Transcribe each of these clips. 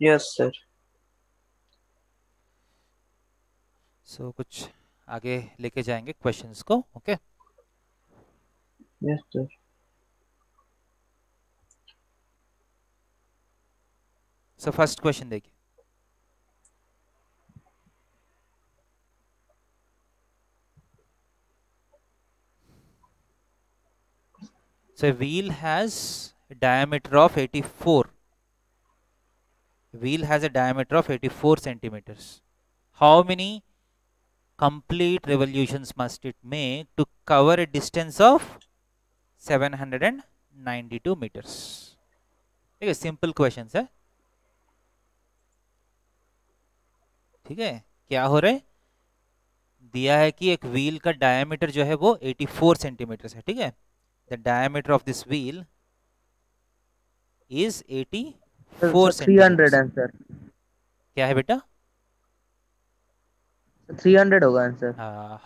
Yes sir so कुछ आगे लेके जाएँगे क्वेश्चंस को okay yes sir so first question देखिए। So a wheel has a diameter of 84. Wheel has a diameter of 84 centimeters. How many complete revolutions must it make to cover a distance of 792 meters? ठीक है simple question है ठीक है क्या हो रहा है दिया है कि एक व्हील का डायमीटर जो है वो 84 सेंटीमीटर है ठीक है the diameter of this wheel is 84 300 answer क्या है बेटा? 300 होगा answer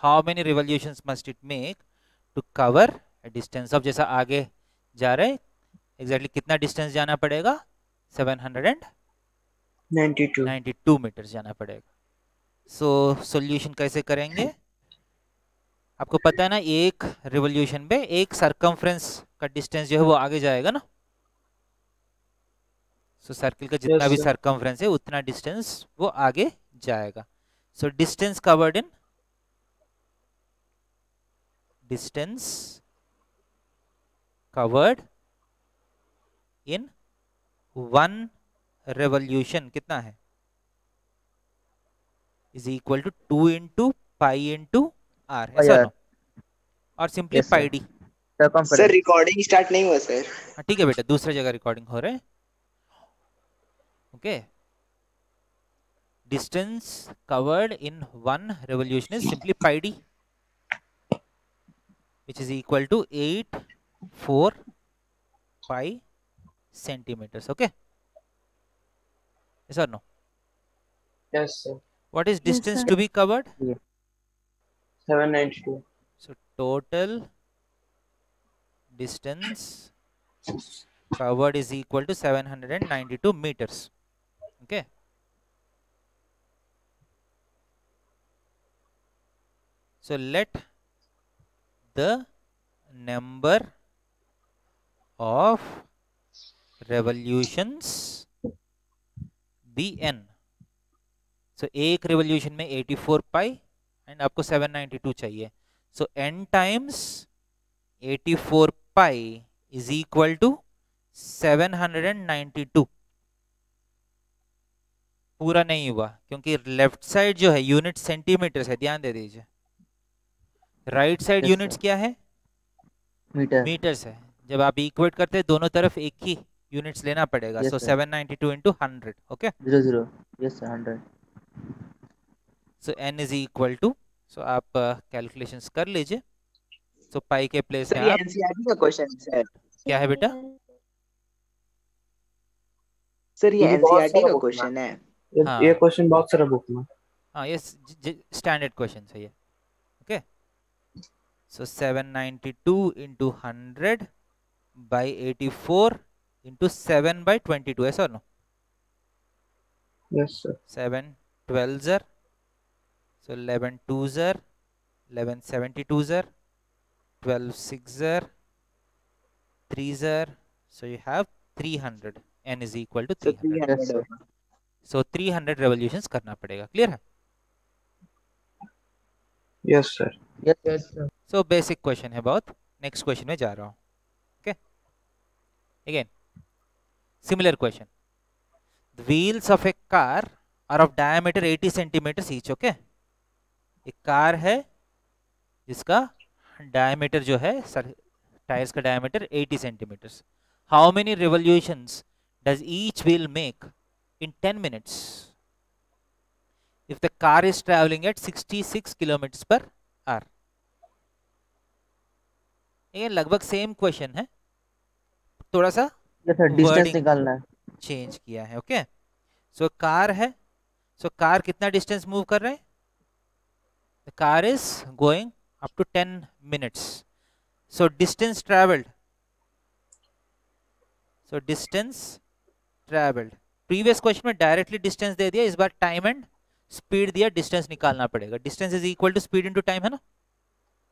how many revolution must it make to cover distance of जैसा आगे जा रहे एग्जैक्टली exactly कितना डिस्टेंस जाना पड़ेगा? 792 मीटर जाना पड़ेगा। सो so, सॉल्यूशन कैसे करेंगे? आपको पता है ना एक रिवोल्यूशन में एक सरकमफ्रेंस का डिस्टेंस जो है वो आगे जाएगा ना? सो so, सर्किल का जितना yes, भी सरकमफ्रेंस है उतना डिस्टेंस वो आगे जाएगा। So distance covered in distance covered in one revolution कितना है? Is equal to two into pi into r ऐसा और simply pi d sir recording start नहीं हुआ सर हाँ ठीक है बेटा दूसरे जगह रिकॉर्डिंग हो रहा है। Okay distance covered in one revolution is simply pi d which is equal to 8 4 pi centimeters okay? Yes or no? Yes sir. What is distance yes, to be covered? Yeah. 792 so total distance covered is equal to 792 meters okay so let the number of revolutions be n so एक revolution में eighty four pi and आपको 792 चाहिए. So n times eighty four pi is equal to 792 पूरा नहीं हुआ क्योंकि left side जो है यूनिट सेंटीमीटर है ध्यान दे दीजिए। राइट साइड यूनिट्स क्या है? मीटर मीटर्स है। जब आप इक्वेट करते हैं दोनों तरफ़ एक ही यूनिट्स लेना पड़ेगा। So seven ninety two into hundred okay zero zero yes hundred so n is equal to so आप कैलकुलेशंस uh, कर लीजिए। सो so, पाई के प्लेस आप। एनसीईआरटी का क्वेश्चन सर क्या है बेटा? सर ये एनसीईआरटी का क्वेश्चन है। हाँ. ये क्वेश्चन बहुत सारा बुक में हाँ ये स्टैंडर्ड क्वेश्चन है ये okay so 792 into 100 by 84 into 7 by 22 ऐसा no yes sir 7 12 are So 11 twos are 11 72s are 12 six are 3s are so you have 300 n is equal to 300 so 300 hundred revolution करना पड़ेगा clear है? Yes sir yes sir so basic question है बहुत. Next question में जा रहा हूँ. Okay again similar question wheels of a car are of diameter eighty centimeter each okay एक कार है जिसका डायमीटर जो है सर टायर्स का diameter 80 centimeters how many revolution does each wheel make in 10 minutes if the car is traveling at 66 kilometers per hour ये लगभग same question है थोड़ा सा डिस्टेंस निकालना है चेंज किया है ओके सो कार है सो so, कार कितना डिस्टेंस मूव कर रहे हैं the car is going up to 10 minutes so distance traveled so distance traveled previous question में डायरेक्टली डिस्टेंस दे दिया इस बार टाइम एंड स्पीड दिया डिस्टेंस निकालना पड़ेगा। Distance is equal to speed into time है ना?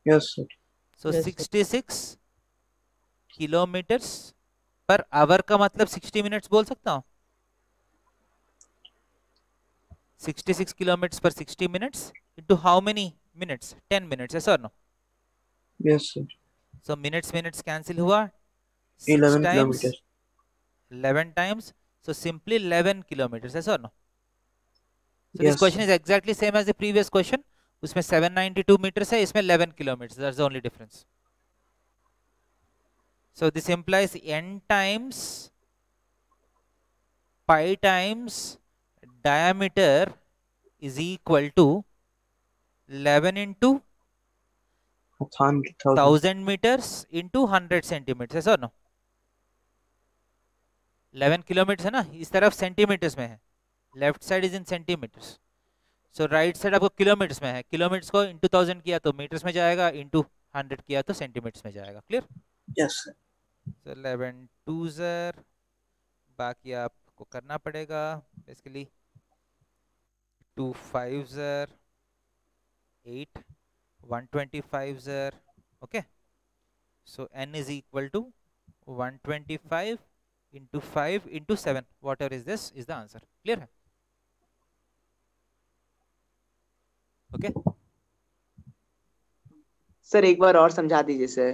Sir. So 66 kilometers per hour का मतलब 60 मिनट्स बोल सकता हूँ? 66 kilometers per 60 minutes into how many minutes 10 minutes yes or no? Yes, sir. so minutes minutes cancel हुआ। 11 times kilometers. 11 times so simply 11 kilometers yes or no so Yes, this question is exactly same as the previous question उसमें 792 meters है इसमें 11 kilometers that's the only difference so this implies n times pi times diameter is equal to 11 into A hundred thousand. 1000 meters into 100 centimeters yes or no 11 kilometers है ना इस तरफ़ centimeters में है। Left side is in centimeters so right side आपको kilometres में है। Kilometres को इंटू थाउज़ेंड किया तो मीटर्स में जाएगा इंटू हंड्रेड किया तो सेंटीमीटर्स में जाएगा। Clear Yes, sir. So 11 two जर बाकी आपको करना पड़ेगा बेसिकली टू फाइव जर एट 125 zar okay? So n is equal to 125 into 5 into 7 whatever is this is the answer. Clear? है okay? सर एक बार और समझा दीजिए सर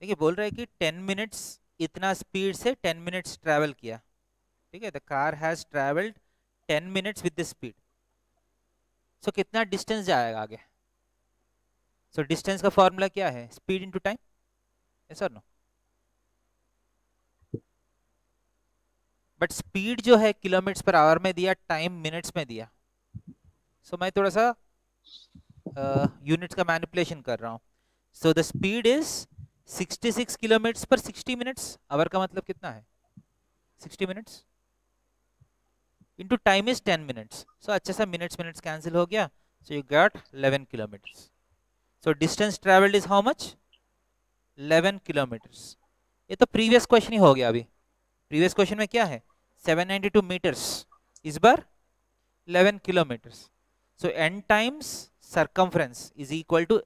देखिए बोल रहा है कि 10 मिनट्स इतना स्पीड से 10 मिनट्स ट्रैवल किया। ठीक है? The car has travelled 10 minutes with the speed so कितना डिस्टेंस जाएगा आगे? सो so, डिस्टेंस का फॉर्मूला क्या है? स्पीड इनटू टाइम यस और नो बट स्पीड जो है किलोमीटर्स पर आवर में दिया टाइम मिनट्स में दिया। सो so, मैं थोड़ा सा यूनिट्स uh, का मैनिपुलेशन कर रहा हूँ। So the speed is 66 kilometers per 60 minutes hour का मतलब कितना है? 60 minutes into time is 10 minutes so अच्छा सा मिनट्स मिनट्स कैंसिल हो गया। So you got 11 kilometers so distance travelled is how much 11 kilometers ये तो प्रीवियस क्वेश्चन ही हो गया अभी। प्रीवियस क्वेश्चन में क्या है? 792 मीटर्स इस बार 11 kilometers so n times circumference is equal to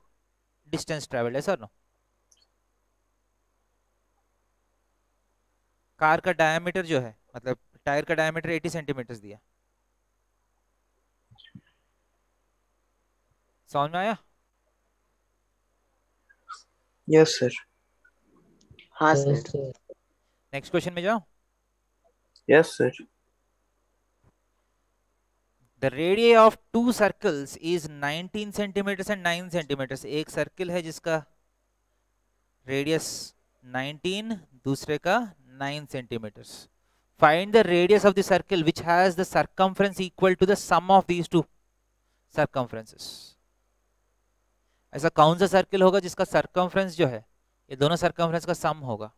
distance travel है सर नो कार का डायमीटर जो है मतलब टायर का डायमीटर 80 सेंटीमीटर दिया। समझ में आया? यस सर हाँ सर नेक्स्ट क्वेश्चन में जाओ। Yes, sir. The radii of two circles is 19 centimeters and 9 centimeters. एक सर्किल है जिसका रेडियस 19 दूसरे का 9 centimeters. Find the radius of the circle which has the circumference equal to the sum of these two circumferences. ऐसा कौन सा circle होगा जिसका सर्कमफ्रेंस जो है ये दोनों सर्कमफ्रेंस का सम होगा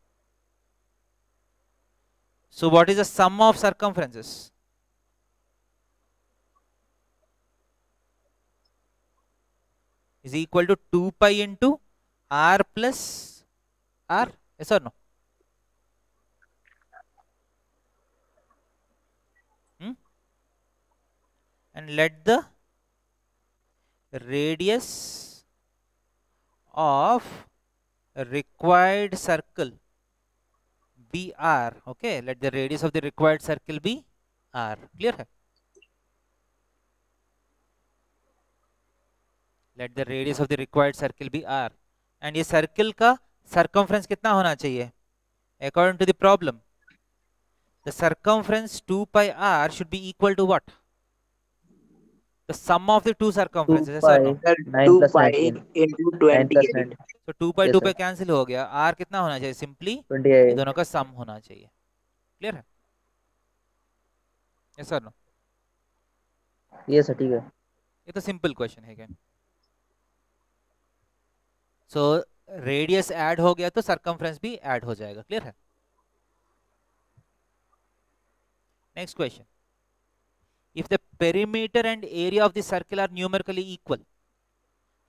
So what is the sum of circumferences? Is equal to 2 pi into r plus r? Yes or no? Hmm? And let the radius of required circle be r okay let the radius of the required circle be r clear hai let the radius of the required circle be r and ye circle ka circumference kitna hona chahiye according to the problem the circumference 2 pi r should be equal to what the sum of the two circumferences yes or no? pi. Sir Nine two plus pi 19. Into 9 twenty plus 9. so 2 pi Yes, 2 sir. pi cancel हो गया r कितना होना चाहिए 28. दोनों का sum होना चाहिए clear है yes or no ये सर ठीक है ये तो सिंपल क्वेश्चन है क्या सो रेडियस ऐड हो गया तो सरकमफ्रेंस भी ऐड हो जाएगा क्लियर है next question if the perimeter and area of the circle are numerically equal,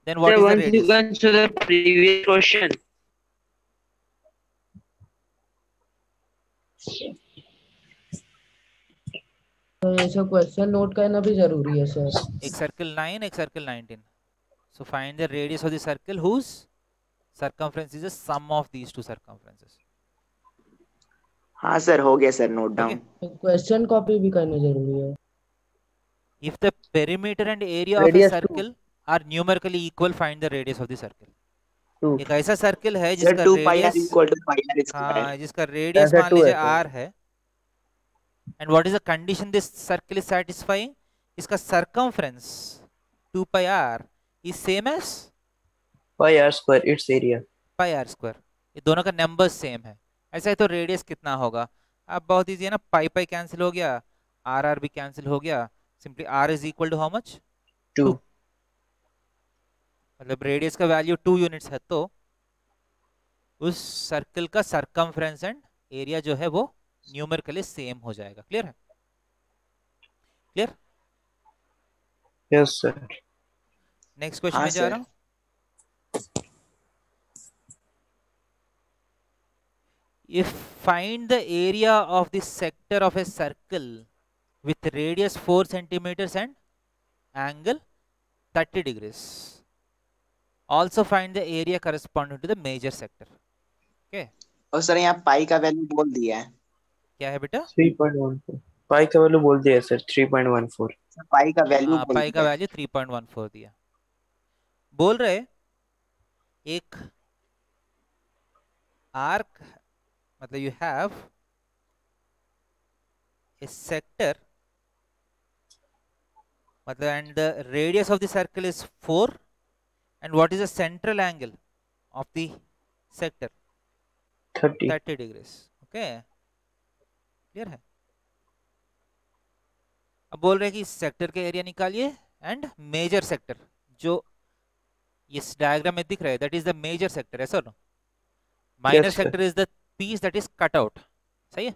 then what Sir, is the radius? Sir, once the previous question. तो क्वेश्चन नोट करना भी ज़रूरी है सर एक सर्कल नाइन एक circle nineteen so find the radius of the circle whose circumference is the sum of these two circumferences हाँ sir हो गया sir note down question copy भी करना ज़रूरी है। If the perimeter and area radius of a Radius two. are numerically equal find the radius of the circle. टू एक ऐसा सर्कल है जिसका pi r radius pi r square हाँ जिसका रेडियस मान लीजिए r है। And what is the condition this circle is satisfying इसका circumference 2 pi r is same as pi r square its area. pi r square. ये दोनों का number same है। ऐसा है तो रेडियस कितना होगा? अब बहुत इजी है ना पाई पाई कैंसिल हो गया आर आर भी कैंसिल हो गया। Simply r is equal to how much 2 मतलब रेडियस का वैल्यू टू यूनिट्स है तो उस सर्कल का सरकमफ्रेंस एंड एरिया जो है वो न्यूमेरिकली सेम हो जाएगा। क्लियर है? Clear yes sir. Next question में जा. रहा हूँ। If find the area of the sector of a circle with radius 4 centimeters and angle 30 degrees also find the area corresponding to the major sector okay और sir यहाँ pi का value बोल दिया है क्या है बेटा 3.14 pi का वैल्यू बोल दिया सर 3.14 सर पाई का वैल्यू हाँ पाई का वैल्यू 3.14 दिया बोल रहे एक आर्क मतलब यू हैव a sector मतलब and the radius of the circle is 4 and what is the central angle of the sector? 30 30 degrees. Okay. Clear है अब बोल रहे हैं कि इस सेक्टर के एरिया निकालिए एंड मेजर सेक्टर जो इस डायग्राम में दिख रहा है that is the major sector है sir minor sector is the piece that is cut out सही है?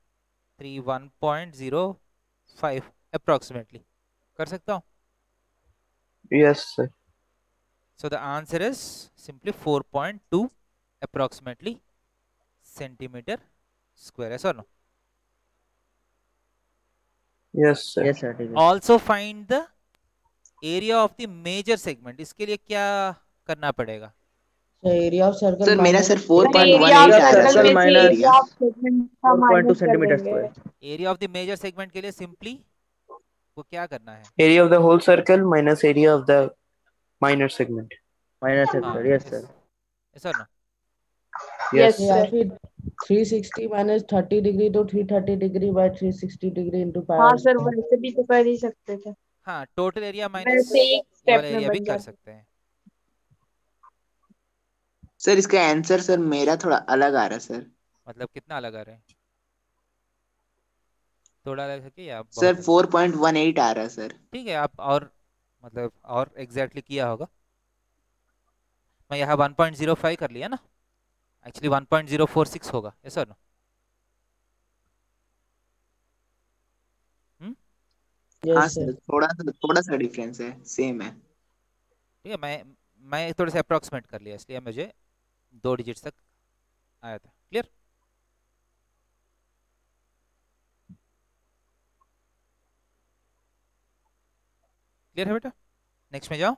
Three one point zero five approximately कर सकता हूँ yes sir so the answer is simply four point two approximately centimeter square है sir no yes sir also find the area of the major segment इसके लिए क्या करना पड़ेगा area of circle sir मेरा सर area 4.18 of आ रहा है circle sir with minus area of segment का 4.2 minus कर centimeter square area of the major segment के लिए सिंपली को क्या करना है? Area of the whole circle minus area of the minor segment. Minus हाँ sir yes sir yes or no? Yes. Yes, या sir. फिर 360 माइनस 30 डिग्री तो 330 degree by 360 degree into pi हाँ सर वैसे भी तो कर ही सकते थे। हाँ टोटल एरिया माइनस वैसे एक स्टेप में एरिया भी कर सकते हैं। सर इसका आंसर सर मेरा थोड़ा अलग आ रहा है सर मतलब कितना अलग आ रहा है? थोड़ा अलग है कि या बहुत सर अलग? 4.18 आ रहा है सर ठीक है आप और मतलब और एग्जैक्टली किया होगा। मैं यहाँ 1.05 कर लिया ना? एक्चुअली 1.046 होगा यस और नो हाँ सर सर थोड़ा सा थोड़ा सा डिफरेंस है सेम है। ठीक है मैं मैं थोड़ा सा अप्रॉक्सीमेट कर लिया इसलिए मुझे दो डिजिट्स तक आया था। क्लियर क्लियर है बेटा? नेक्स्ट में जाओ।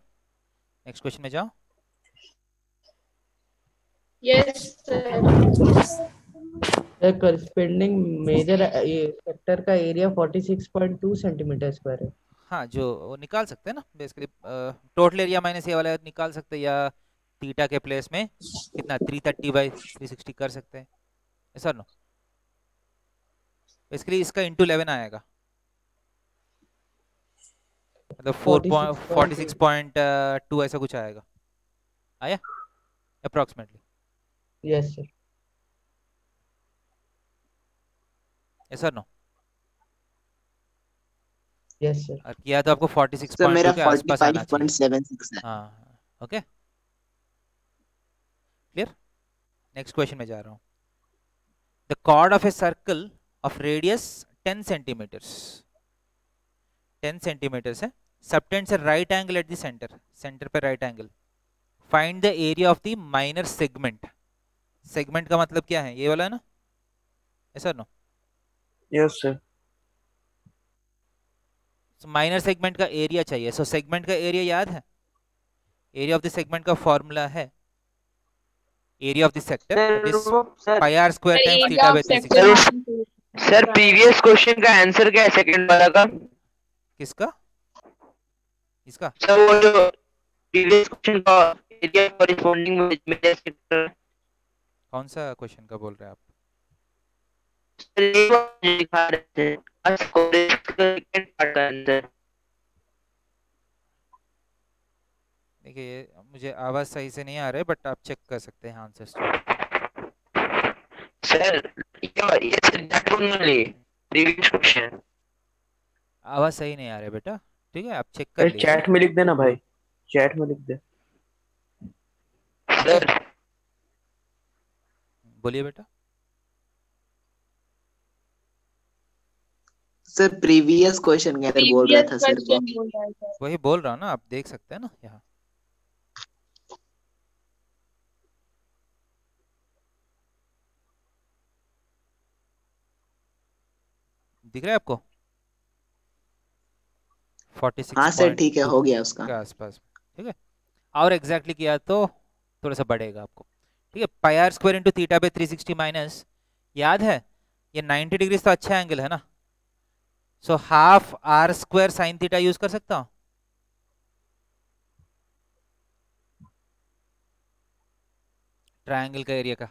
नेक्स्ट क्वेश्चन में जाओ। Yes sir corresponding major sector का एरिया 46.2 सेंटीमीटर स्क्वायर है। हाँ जो वो निकाल सकते हैं ना बेसिकली टोटल एरिया माइनस ये वाला निकाल सकते हैं या थीटा के प्लेस में कितना? 330 बाई 360 कर सकते हैं। ऐसा नो बेसिकली इसका इंटू 11 आएगा। मतलब 4.46.2 ऐसा कुछ आएगा। आया? Approximately yes sir yes no yes sir किया तो आपको 46.2 सर मेरा के आसपास आना चाहिए। 45.76 है। हाँ ओके क्लियर नेक्स्ट क्वेश्चन में जा रहा हूँ. The chord of a circle of radius 10 centimeters 10 centimeters है. Subtends a right angle at the centre centre पे right angle find the area of the minor segment segment का मतलब क्या है? ये वाला है ना? ऐसा no Yes, sir. Minor segment का एरिया चाहिए. सो so, सेगमेंट का एरिया याद है? एरिया ऑफ़ द सेगमेंट का फॉर्मूला है. Area of the sector that is sir pi r square The times area theta by sector 360 is sir previous question का answer क्या है? Second वाला का? किसका? इसका सर वो जो प्रीवियस क्वेश्चन का area corresponding with major sector कौन सा क्वेश्चन का बोल रहे हैं आप? सर ये दिखा रहे थे बस कॉलेज का सेकंड पार्ट का आंसर देखिए ये मुझे आवाज़ सही से नहीं आ रहा है बट आप चेक कर सकते हैं आंसर्स सर ये दैट ओनली प्रीवियस क्वेश्चन आवाज़ सही नहीं आ रहा है बेटा ठीक है आप चेक कर लीजिए। चैट में लिख देना भाई चैट में लिख दे। सर बोलिए बेटा। सर प्रीवियस क्वेश्चन के अंदर बोल रहा था सर वही बोल रहा हूँ ना आप देख सकते हैं ना यहाँ। दिख रहा है आपको? 46 हाँ सर ठीक है हो गया उसका। के आसपास। ठीक है? और एग्जैक्टली किया तो थोड़ा सा बढ़ेगा आपको। ठीक है pi r square into theta three sixty minus याद है? ये 90 डिग्री तो अच्छा एंगल है ना? So half r square sine theta use कर सकता हूँ? ट्रायंगल का एरिया का।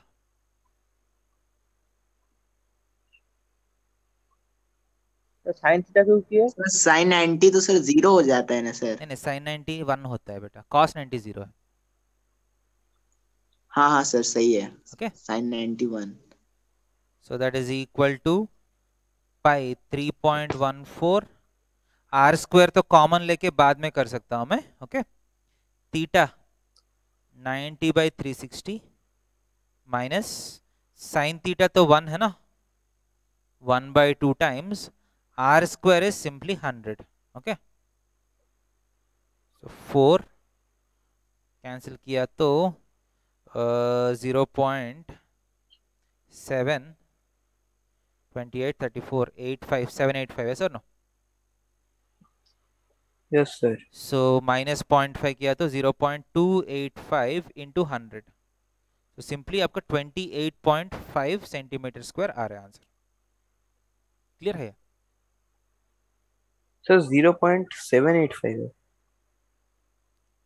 तो साइन थीटा क्यों किया? सर साइन 90 तो सर ज़ीरो हो जाता है ना सर। नहीं नहीं साइन 90 वन होता है बेटा कॉस 90 ज़ीरो है। हाँ हाँ सर सही है। Okay. Sine 91 so that is equal to pi 3.14 r square तो कॉमन लेके बाद में कर सकता हूँ मैं okay? Theta 90 by 360 minus sine theta तो वन है ना? One by two times r square is simply hundred okay so four cancel किया तो zero point seven twenty eight thirty four eight five seven eight five है sir no Yes, sir. So minus point five किया तो zero point two eight five into hundred तो simply आपका twenty eight point five centimeter square आ रहा है answer clear है? Sir, 0.785 है।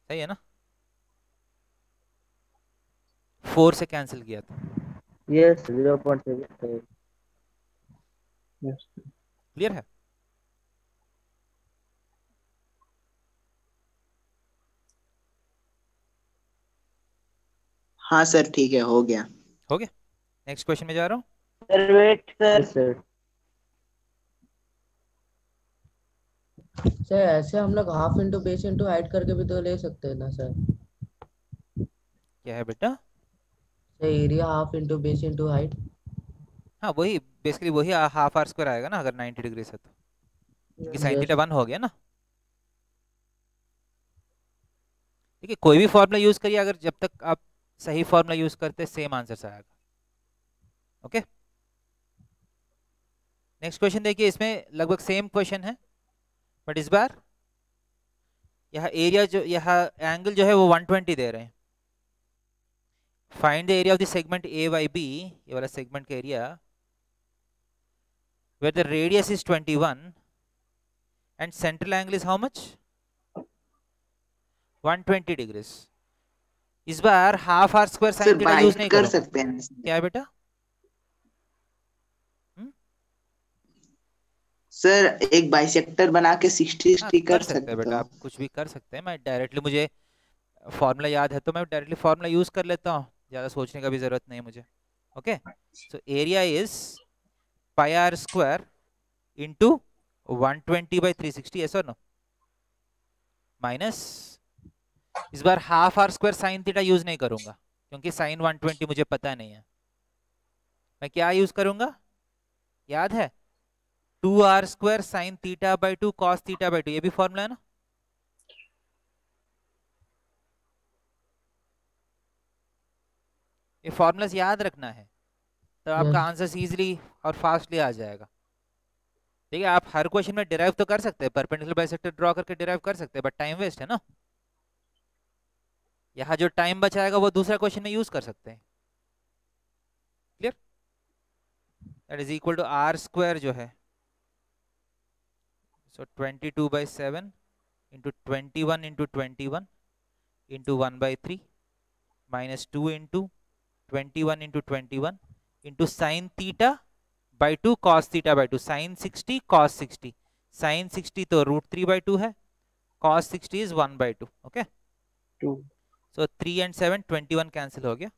सही है ना? फोर से कैंसिल किया था। Yes zero point seven. Clear है? हाँ सर ठीक है हो गया। हो गया। नेक्स्ट क्वेश्चन में जा रहा हूँ। Sir wait sir sir sir ऐसे हम लोग half into base into height करके भी तो ले सकते हैं ना सर। क्या है बेटा? Sir area half into base into height हाँ वही बेसिकली वही हाफ़ आर स्क्वायर आएगा ना अगर 90 डिग्री से तो। क्योंकि साइन थीटा वन हो गया ना। ठीक है कोई भी फॉर्मूला यूज़ करिए अगर जब तक आप सही फॉर्मूला यूज़ करते सेम आंसर आएगा। ओके नेक्स्ट क्वेश्चन देखिए इसमें लगभग सेम क्वेश्चन है। बट इस बार यह एरिया जो यह एंगल जो है वो 120 दे रहे हैं। Find the area of the segment A Y B ये वाला सेगमेंट का area where the radius is 21 and central angle is how much? 120 degrees. इस बार half r square sine theta use नहीं कर सकते हैं। क्या बेटा? सर एक बाइसेक्टर बना के 60 हाँ, 60 कर कर सकते हैं बेटा आप कुछ भी कर सकते हैं। मैं डायरेक्टली मुझे फॉर्मूला याद है तो मैं डायरेक्टली फॉर्मूला यूज़ कर लेता हूँ। ज़्यादा सोचने का भी ज़रूरत नहीं है मुझे। Okay so area is pi r square into one twenty by three sixty ऐसा नो माइनस इस बार half r square sine theta use नहीं करूँगा क्योंकि साइन 120 मुझे पता नहीं है। मैं क्या यूज़ करूँगा? याद है? Two r square sine theta by two cos theta by two ये भी फॉर्मूला है ना? ये फॉर्मूलास याद रखना है तो आपका आंसर इजीली और फास्टली आ जाएगा। ठीक है आप हर क्वेश्चन में डिराइव तो कर सकते हैं परपेंडिकुलर बाइसेक्टर ड्रॉ करके डिराइव कर सकते हैं बट टाइम वेस्ट है ना? यहाँ जो टाइम बचाएगा वो दूसरा क्वेश्चन में यूज़ कर सकते हैं। Clear that is equal to r square जो है so twenty two by seven into twenty one into twenty one into one by three minus two into twenty one into twenty one into sine theta by two cos theta by two sine sixty cos sixty sine sixty तो root three by two है. Cos sixty is one by two okay so three and seven twenty one cancel हो गया.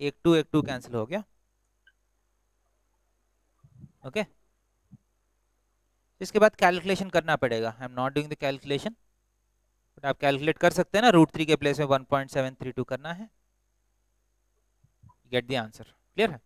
एक two एक two cancel हो गया. Okay इसके बाद कैलकुलेशन करना पड़ेगा। I am not doing the calculation but आप कैलकुलेट कर सकते हैं ना रूट थ्री के प्लेस में one point seven three two करना है। गेट द आंसर क्लियर है?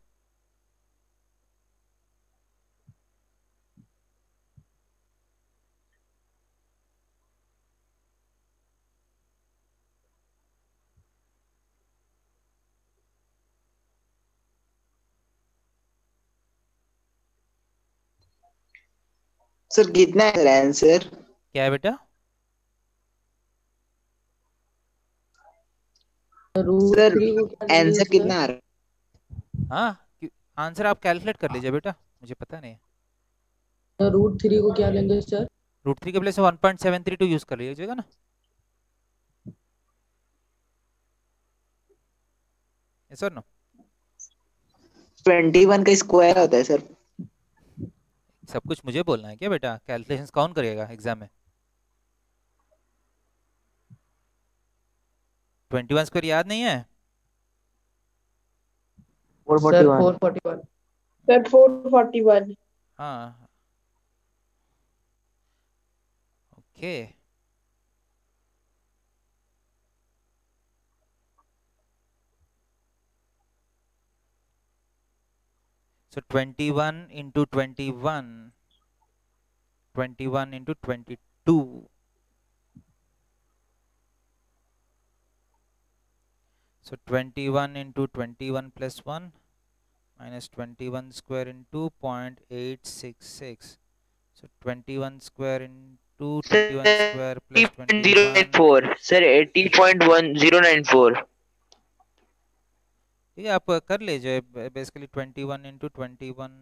सर कितना है आंसर क्या है बेटा? लेंगे आंसर कितना आ रहा हाँ? आंसर आप कैलकुलेट कर लीजिए बेटा मुझे पता नहीं है। रूट थ्री को क्या लेंगे सर रूट थ्री के place one point seven three two use कर लीजिएगा ना? यस और नो ट्वेंटी वन का स्क्वायर होता है सर सब कुछ मुझे बोलना है क्या बेटा? कैलकुलेशन कौन करेगा एग्ज़ाम में? ट्वेंटी वन स्क्वायर याद नहीं है? Four sir forty one four forty one sir four forty one हाँ। Okay so 21 into 21 21 into 22 so 21 into 21 plus 1 minus 21 square into 0.866 so 21 square into 21 square plus 21 0.094 sir 80.1094 ठीक है आप कर लीजिए basically 21 into twenty one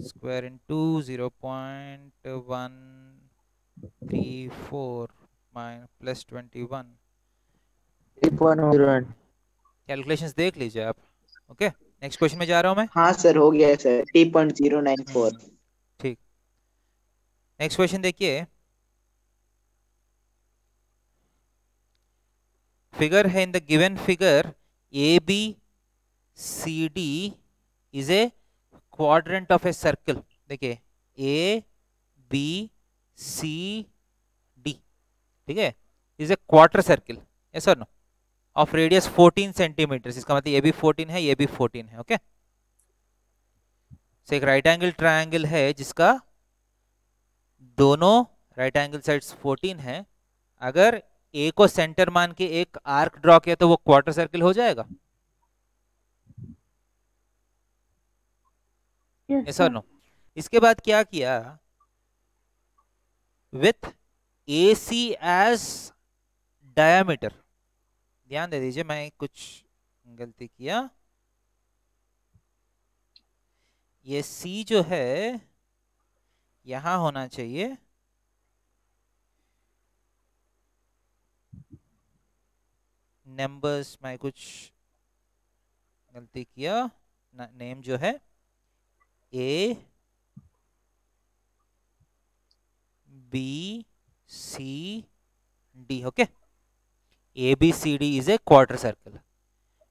square into zero point one three four mine plus twenty one three point zero nine calculations देख लीजिए आप okay next question में जा रहा हूँ मैं? हाँ सर हो गया sir T point zero nine four ठीक। नेक्स्ट क्वेश्चन देखिए। फिगर है in the given figure A B C D is a quadrant of a circle देखिए ए बी सी डी ठीक है? Is a quarter circle yes और no of radius 14 centimetre इसका मतलब ये भी 14 है ये भी 14 है ओके so, एक राइट एंगल ट्रायंगल है जिसका दोनों राइट एंगल साइड्स 14 है। अगर ए को सेंटर मान के एक आर्क ड्रॉ किया तो वो क्वार्टर सर्कल हो जाएगा। और नो। इसके बाद क्या किया? With A C as diameter ध्यान दे दीजिए मैं कुछ गलती किया। ये सी जो है यहाँ होना चाहिए। नंबर्स मैं कुछ गलती किया। नेम जो है A B C D okay A B C D is a quarter circle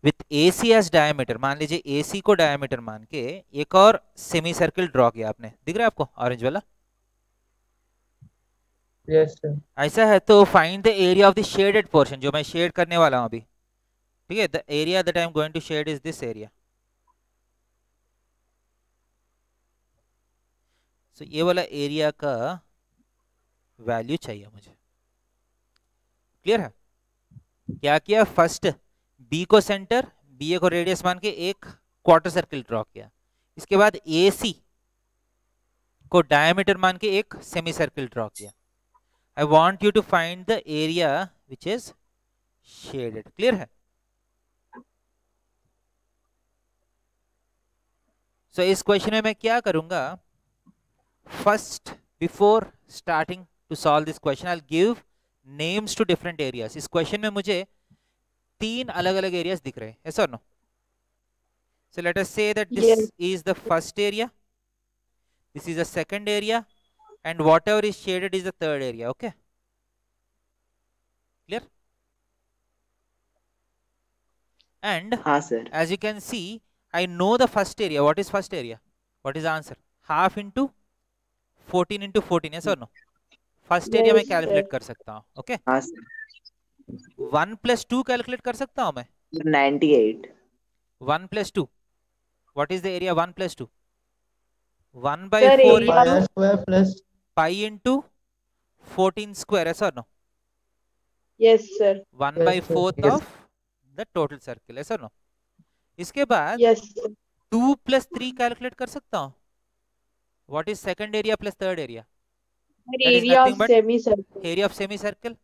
with A C as diameter मान लीजिए ए सी को डायमीटर मान के एक और सेमी सर्किल ड्रॉ किया आपने। दिख रहा है आपको ऑरेंज वाला? सर ऐसा है तो find the area of the shaded portion जो मैं शेड करने वाला हूँ अभी। ठीक है the area that I am going to shade is this area so ये वाला एरिया का वैल्यू चाहिए मुझे। क्लियर है? क्या किया? फ़र्स्ट बी को सेंटर बी ए को रेडियस मान के एक क्वार्टर सर्किल ड्रॉ किया। इसके बाद ए सी को डायमीटर मान के एक सेमी सर्किल ड्रॉ किया। I want you to find the area which is shaded clear है? सो so, इस क्वेश्चन में मैं क्या करूँगा? First before starting to solve this question I give names to different areas इस क्वेश्चन में मुझे तीन अलग अलग एरियाज दिख रहे हैं ऐसा no so let us say that this Yes. is the first area this is the second area and whatever is shaded is the third area okay clear and हाँ sir as you can see i know the first area what is first area what is the answer half into 14 into 14 है sir ना first area मैं calculate कर सकता हूँ okay one plus two calculate कर सकता हूँ मैं? 98 one plus two what is the area one plus two one by four into plus pi into fourteen square है सर ना yes sir one by fourth of the total circle है sir ना इसके बाद टू प्लस थ्री कैलकुलेट कर सकता हूँ? What is second area plus third area area of but- semicircle. area of semicircle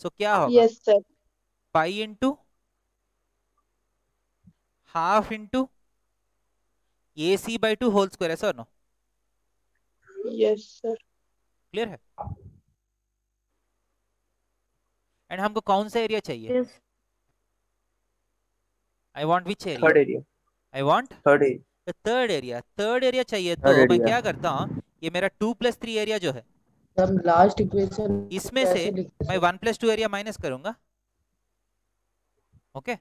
so क्या होगा Yes, sir. pi into half into AC by 2 whole square yes no Yes, sir. Clear है and हमको कौन सा area चाहिए Yes. I want which Third area area. I want Third area. Third area third area चाहिए तो Third मैं क्या करता हूँ ये मेरा टू प्लस थ्री एरिया जो है लास्ट इक्वेशन इसमें से मैं one plus two area minus करूँगा। ओके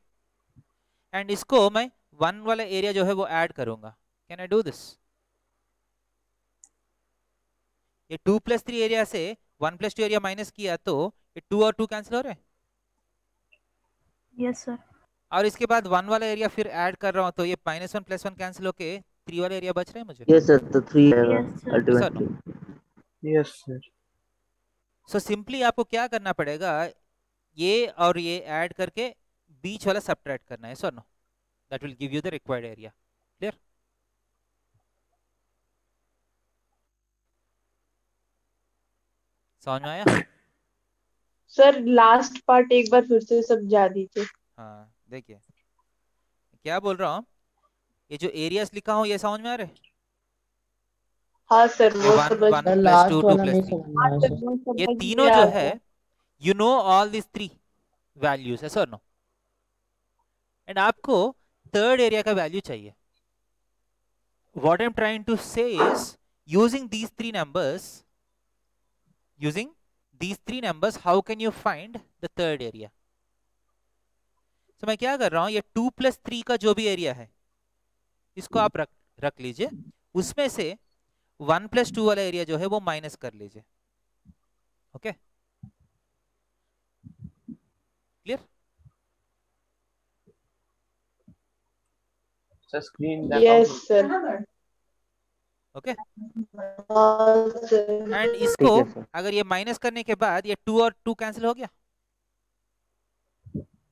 एंड इसको मैं वन वाला एरिया जो है वो ऐड करूँगा। कैन आई डू दिस ये टू प्लस थ्री एरिया से one plus two area minus किया तो ये टू और टू कैंसिल हो रहे हैं? Yes, sir. और इसके बाद वन वाला एरिया फिर ऐड कर रहा हूँ तो ये minus one plus one cancel होके थ्री वाला एरिया बच रहा है मुझे? यस सर तो थ्री. सो सिंपली आपको क्या करना पड़ेगा ये और ये ऐड करके बीच वाला सब्ट्रैक्ट करना है so no that will give you the required area clear समझ में आया? सर लास्ट पार्ट एक बार फिर से समझा दीजिए। हाँ। देखिए क्या बोल रहा हूँ? ये जो एरिया लिखा हो ये समझ में आ रहे ये तीनों जो है you know all this three values है सर नो एंड आपको थर्ड एरिया का वैल्यू चाहिए। What am trying to say using these three numbers using these three numbers how can you find the third area so मैं क्या कर रहा हूँ ये टू प्लस थ्री का जो भी एरिया है इसको आप रख रख लीजिए। उसमें से वन प्लस टू वाला एरिया जो है वो माइनस कर लीजिए। Okay clear screen yes sir okay sir and इसको अगर ये माइनस करने के बाद ये टू और टू कैंसिल हो गया?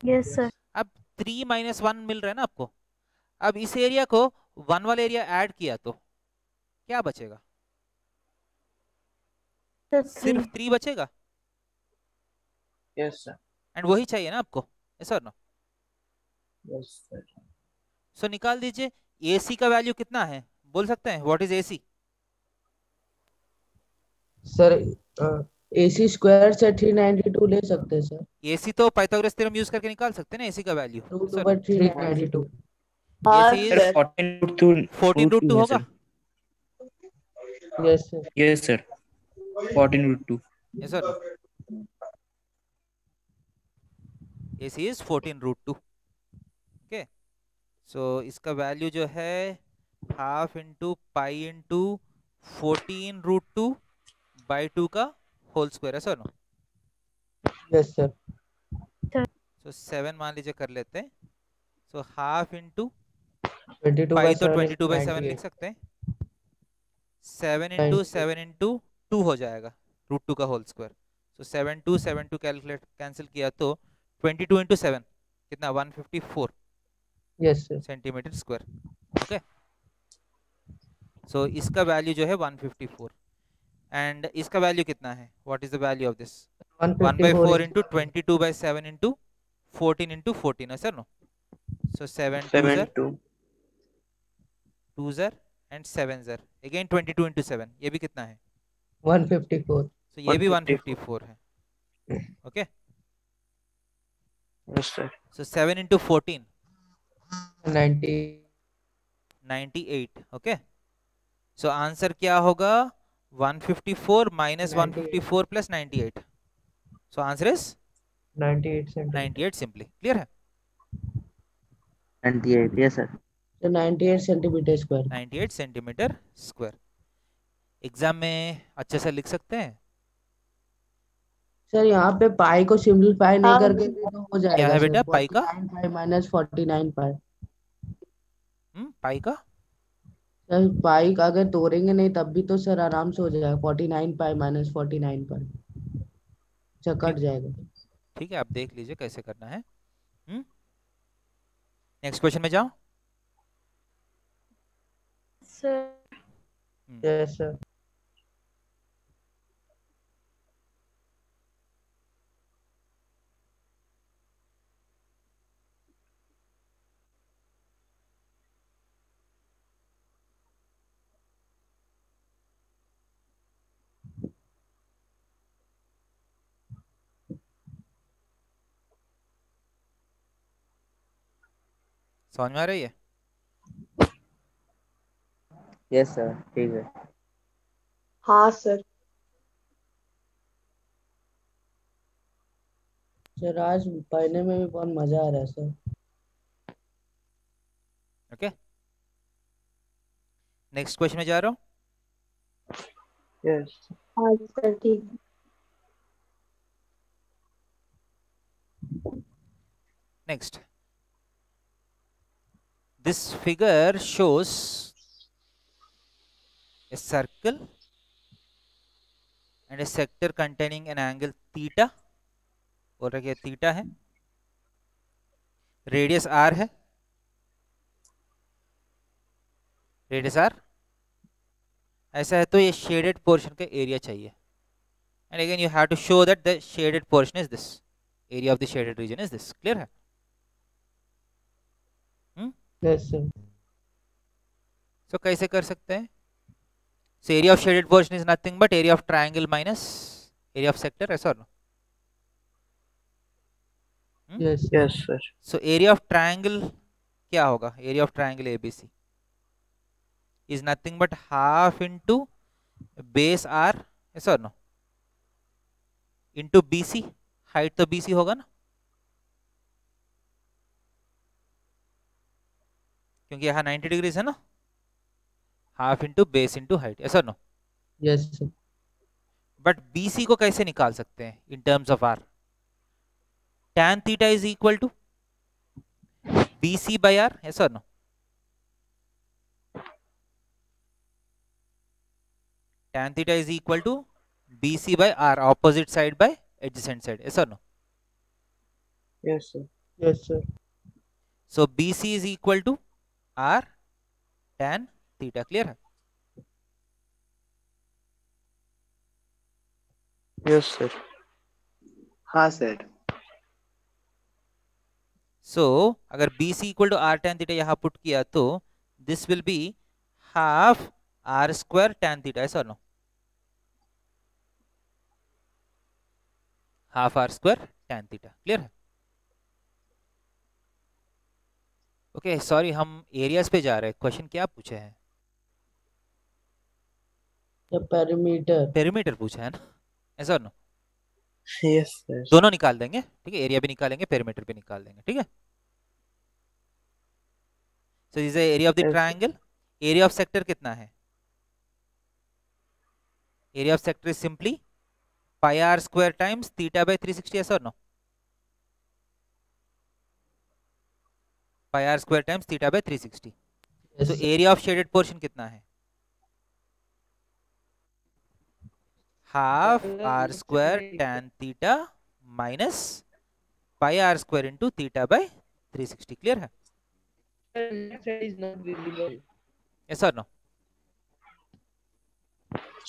Yes, sir. Three minus one मिल रहा है ना आपको? अब इस एरिया को वन वाला एरिया ऐड किया तो क्या बचेगा? सिर्फ़ थ्री बचेगा? Yes, sir. एंड वही चाहिए ना आपको? ऐसा ना Yes, sir. सो निकाल दीजिए। एसी का वैल्यू कितना है? बोल सकते हैं? What is AC sir AC square से थ्री नाइनटी टू ले सकते हैं सर एसी तो पाइथागोरस थ्योरम यूज़ करके निकाल सकते हैं ना एसी का value two two by three ninety two हाँ AC is sir fourteen root two 14 root two होगा? Yes sir yes sir fourteen root two yes or no AC is 14 root 2 okay so इसका value जो है half into pi into fourteen root two by two का whole square है sir no yes sir so seven मान लीजिए कर लेते हैं। So half into 22 pi by तो ट्वेंटी टू बाई सेवन लिख सकते हैं। Seven into 98. Seven into two हो जाएगा रूट टू का whole square so seven two seven two calculate cancel किया तो ट्वेंटी टू इंटू सेवन कितना? One fifty four yes sir centimetre square okay so इसका वैल्यू जो है 154 एंड इसका वैल्यू कितना है? What is the value of this 1 by 4 into 22 by 7 into 14 into 14 है sir no so 7 2 sir and 7 sir again 22 into 7 ये भी कितना है? 154 सो so ये 154. भी है। Okay yes sir so 7 into 14 90 98 okay so answer क्या होगा? 154 minus 98. 154 plus 98 so answer is 98 centimeter 98 simply. Clear है 98 yes sir. So 98 centimeter square. 98 centimetre square exam में अच्छे से लिख सकते हैं? सर यहाँ पे पाई को सिंपलीफाई नहीं हाँ। करके भी तो हो जाएगा क्या है बेटा, पाई का? 49 पाई माइनस 49 पाई हम्म पाई का? सर पाई का अगर तोड़ेंगे नहीं तब भी तो सर आराम से हो जाएगा। 49 पाई माइनस 49 पाई अच्छा कट जाएगा। ठीक है आप देख लीजिए कैसे करना है। हम्म। नेक्स्ट क्वेश्चन में जाओ। सर यस सर समझ में आ रही है? Yes sir. ठीक है। हाँ सर सर आज पढ़ने में भी बहुत मज़ा आ रहा है सर ओके नेक्स्ट क्वेश्चन में जा रहा हूँ? Yes. हाँ सर ठीक है। Next. This figure shows a circle and a sector containing an angle theta और ये theta है रेडियस r है रेडियस r, ऐसा है तो ये शेडेड पोर्शन का एरिया चाहिए। And again you have to show that the shaded portion is this area of the shaded region is this clear है? लेसन सो कैसे कर सकते हैं so area of shaded portion is nothing but area of triangle minus area of sector yes no so area of triangle क्या होगा area of triangle ABC is nothing but half into base r ऐसा और no into BC height तो BC होगा ना क्योंकि यहाँ ninety degrees है ना? Half into base into height ऐसा no yes but B C को कैसे निकाल सकते हैं in terms of r tan theta is equal to B C by r ऐसा no tan theta is equal to B C by r opposite side by adjacent side ऐसा no yes sir yes sir so B C is equal to r tan theta clear है। Yes sir हाँ sir so so, अगर B C equal to r tan theta यहाँ put किया तो this will be half r square tan theta sir no half r square tan theta clear है? Okay okay, sorry हम areas पे जा रहे हैं। क्वेश्चन क्या पूछे हैं? पेरीमीटर पेरीमीटर पूछा है ना? ऐसा और नो Yes, sir. दोनों निकाल देंगे ठीक है? एरिया भी निकालेंगे पेरीमीटर भी निकाल देंगे ठीक है? So is area of the triangle area of sector कितना है? Area of sector is simply pi r square times theta by 360 yes or pi r square times theta by 360 Yes, sir. Area of shaded portion कितना है? Half r square tan theta minus pi r square into theta by 360 clear है? Yes or no?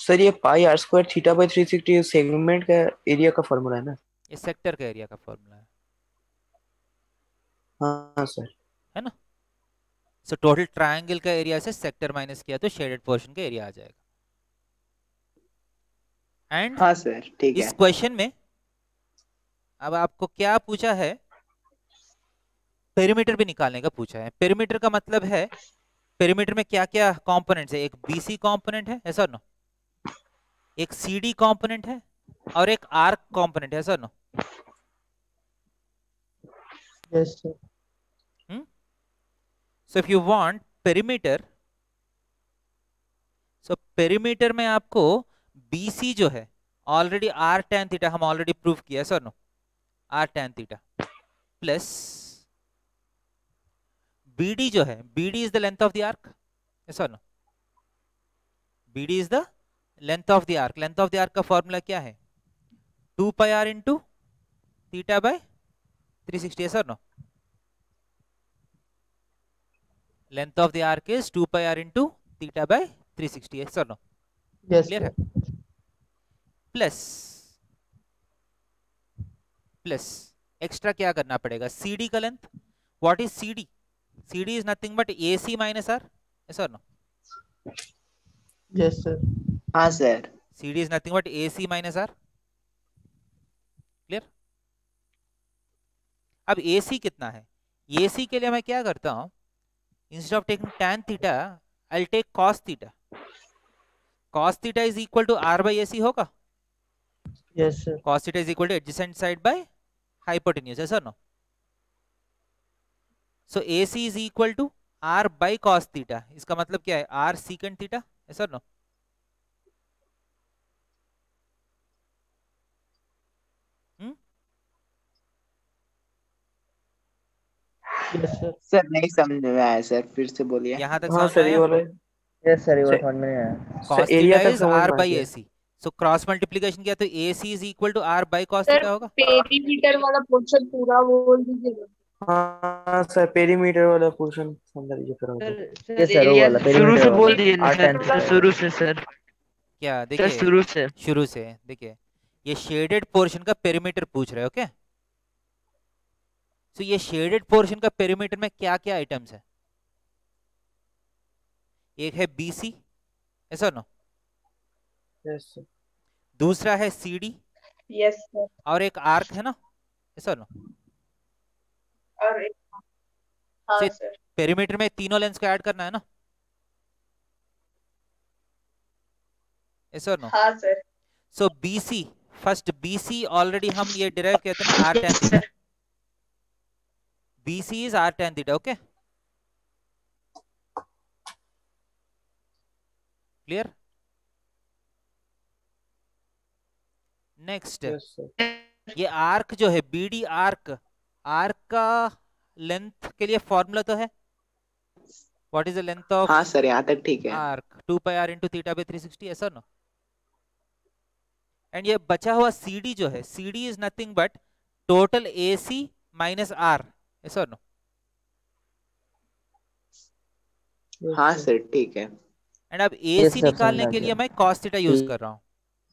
Sir ये pi r square theta three sixty segment का area का formula है ना? ये sector का एरिया का फॉर्मूला है। हाँ सर है ना? सो टोटल ट्रायंगल का एरिया से सेक्टर माइनस किया तो शेडेड पोर्शन का एरिया आ जाएगा। एंड हाँ सर ठीक इस क्वेश्चन में अब आपको क्या पूछा है? पेरीमीटर भी निकालने का पूछा है। पेरीमीटर का मतलब है पेरीमीटर में क्या क्या कंपोनेंट्स है? एक बीसी कंपोनेंट है ऐसा नो एक सीडी कंपोनेंट है और एक आर्क कंपोनेंट है ऐसा no Yes, sir. So, if you want perimeter, so perimeter में आपको BC जो है ऑलरेडी आर tan थीटा हम ऑलरेडी प्रूव किया sir no R tan theta plus BD जो है BD is the length of the arc sir no BD is the length of the arc length of the arc का formula क्या है? Two pi r into theta by 360 sir no length of the arc is 2 pi r into theta by 360 yes or no Yes, Clear sir. plus plus extra क्या करना पड़ेगा cd का length what is cd cd is nothing but ac minus r yes or no Yes, sir. हाँ sir cd is nothing but ac minus r clear अब ac कितना है ac के लिए मैं क्या करता हूँ instead of taking tan theta i'll take cos theta cos theta is equal to r by ac hoga Yes, sir. cos theta is equal to adjacent side by hypotenuse yes or no so ac is equal to r by cos theta इसका मतलब क्या है r secant theta yes or no hmm? Yes, sir. Sir नहीं समझ में आया sir फिर से बोलिए यहाँ तक हाँ समझ सर ये आया. You were Sir- fond में आया. cos एरिया तक समझ r में आ by गया। ac so cross multiplication किया तो ac r by cos sir theta होगा पेरीमीटर वाला पोर्शन पूरा बोल दीजिएगा हाँ सर पेरीमीटर वाला पोर्शन समझा दीजिए फिर. वो वाला. शुरू से बोल. दिए ना सर शुरू से सर क्या सर देखिए शुरू से शुरू से देखिए ये शेडेड पोर्शन का पेरीमीटर पूछ रहे हो ओके सो ये शेडेड पोर्शन का पेरीमीटर में क्या क्या आइटम्स है? एक है बीसी ऐसा नो? सर दूसरा है सीडी यस सर और एक आर्क है ना? ऐसा नो? और एक- हाँ पेरीमीटर में तीनों लेंस को ऐड करना है ना? ऐसा नो? हाँ sir so BC first B C already हम ये डिराइव कहते हैं R tan BC is R tan theta okay clear next yes ये आर्क जो है बीडी आर्क आर्क का लेंथ के लिए फॉर्मूला तो है? What is the length of हाँ सर यहाँ तक ठीक है। Arc 2 pi r into theta by 360 ऐसा ना? एंड ये बचा हुआ CD जो है CD is nothing but total AC minus R ऐसा ना। हाँ सर ठीक है। एंड अब Yes, AC sir, निकालने के लिए मैं cos थीटा यूज़ कर रहा हूँ।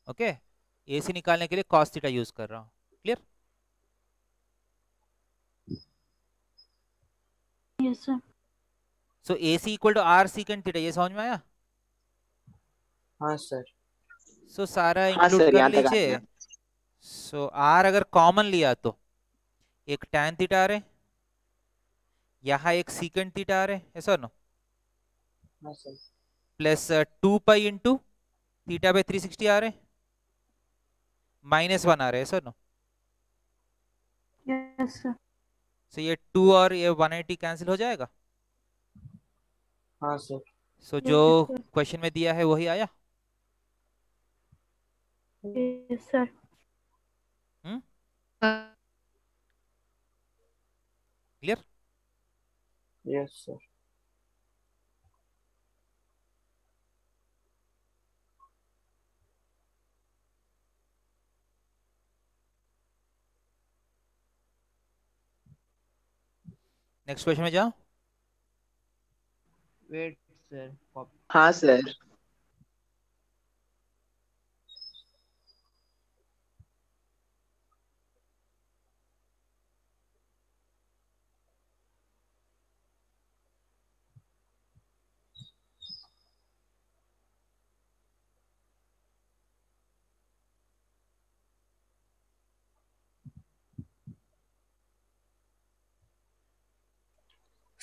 ओके? AC निकालने के लिए cos थीटा यूज़ कर रहा हूँ। Clear Yes, sir. So AC equal to R secant theta ये समझ में आया? हाँ सर सो so, सारा हाँ इंक्लूड सर, कर लीजिए। सो आर अगर कॉमन लिया तो एक टैन थीटा आ रहे यहाँ एक secant थीटा आ रहे ऐसा नो? हाँ plus two pi into theta by three sixty आ रहे माइनस वन आ रहे ऐसा नो? सो ये टू और ये वन एटी कैंसिल हो जाएगा? हाँ सर सो जो क्वेश्चन में दिया है वही आया? Yes sir clear yes sir. Next question में जाओ। Wait, sir. Cop- हाँ सर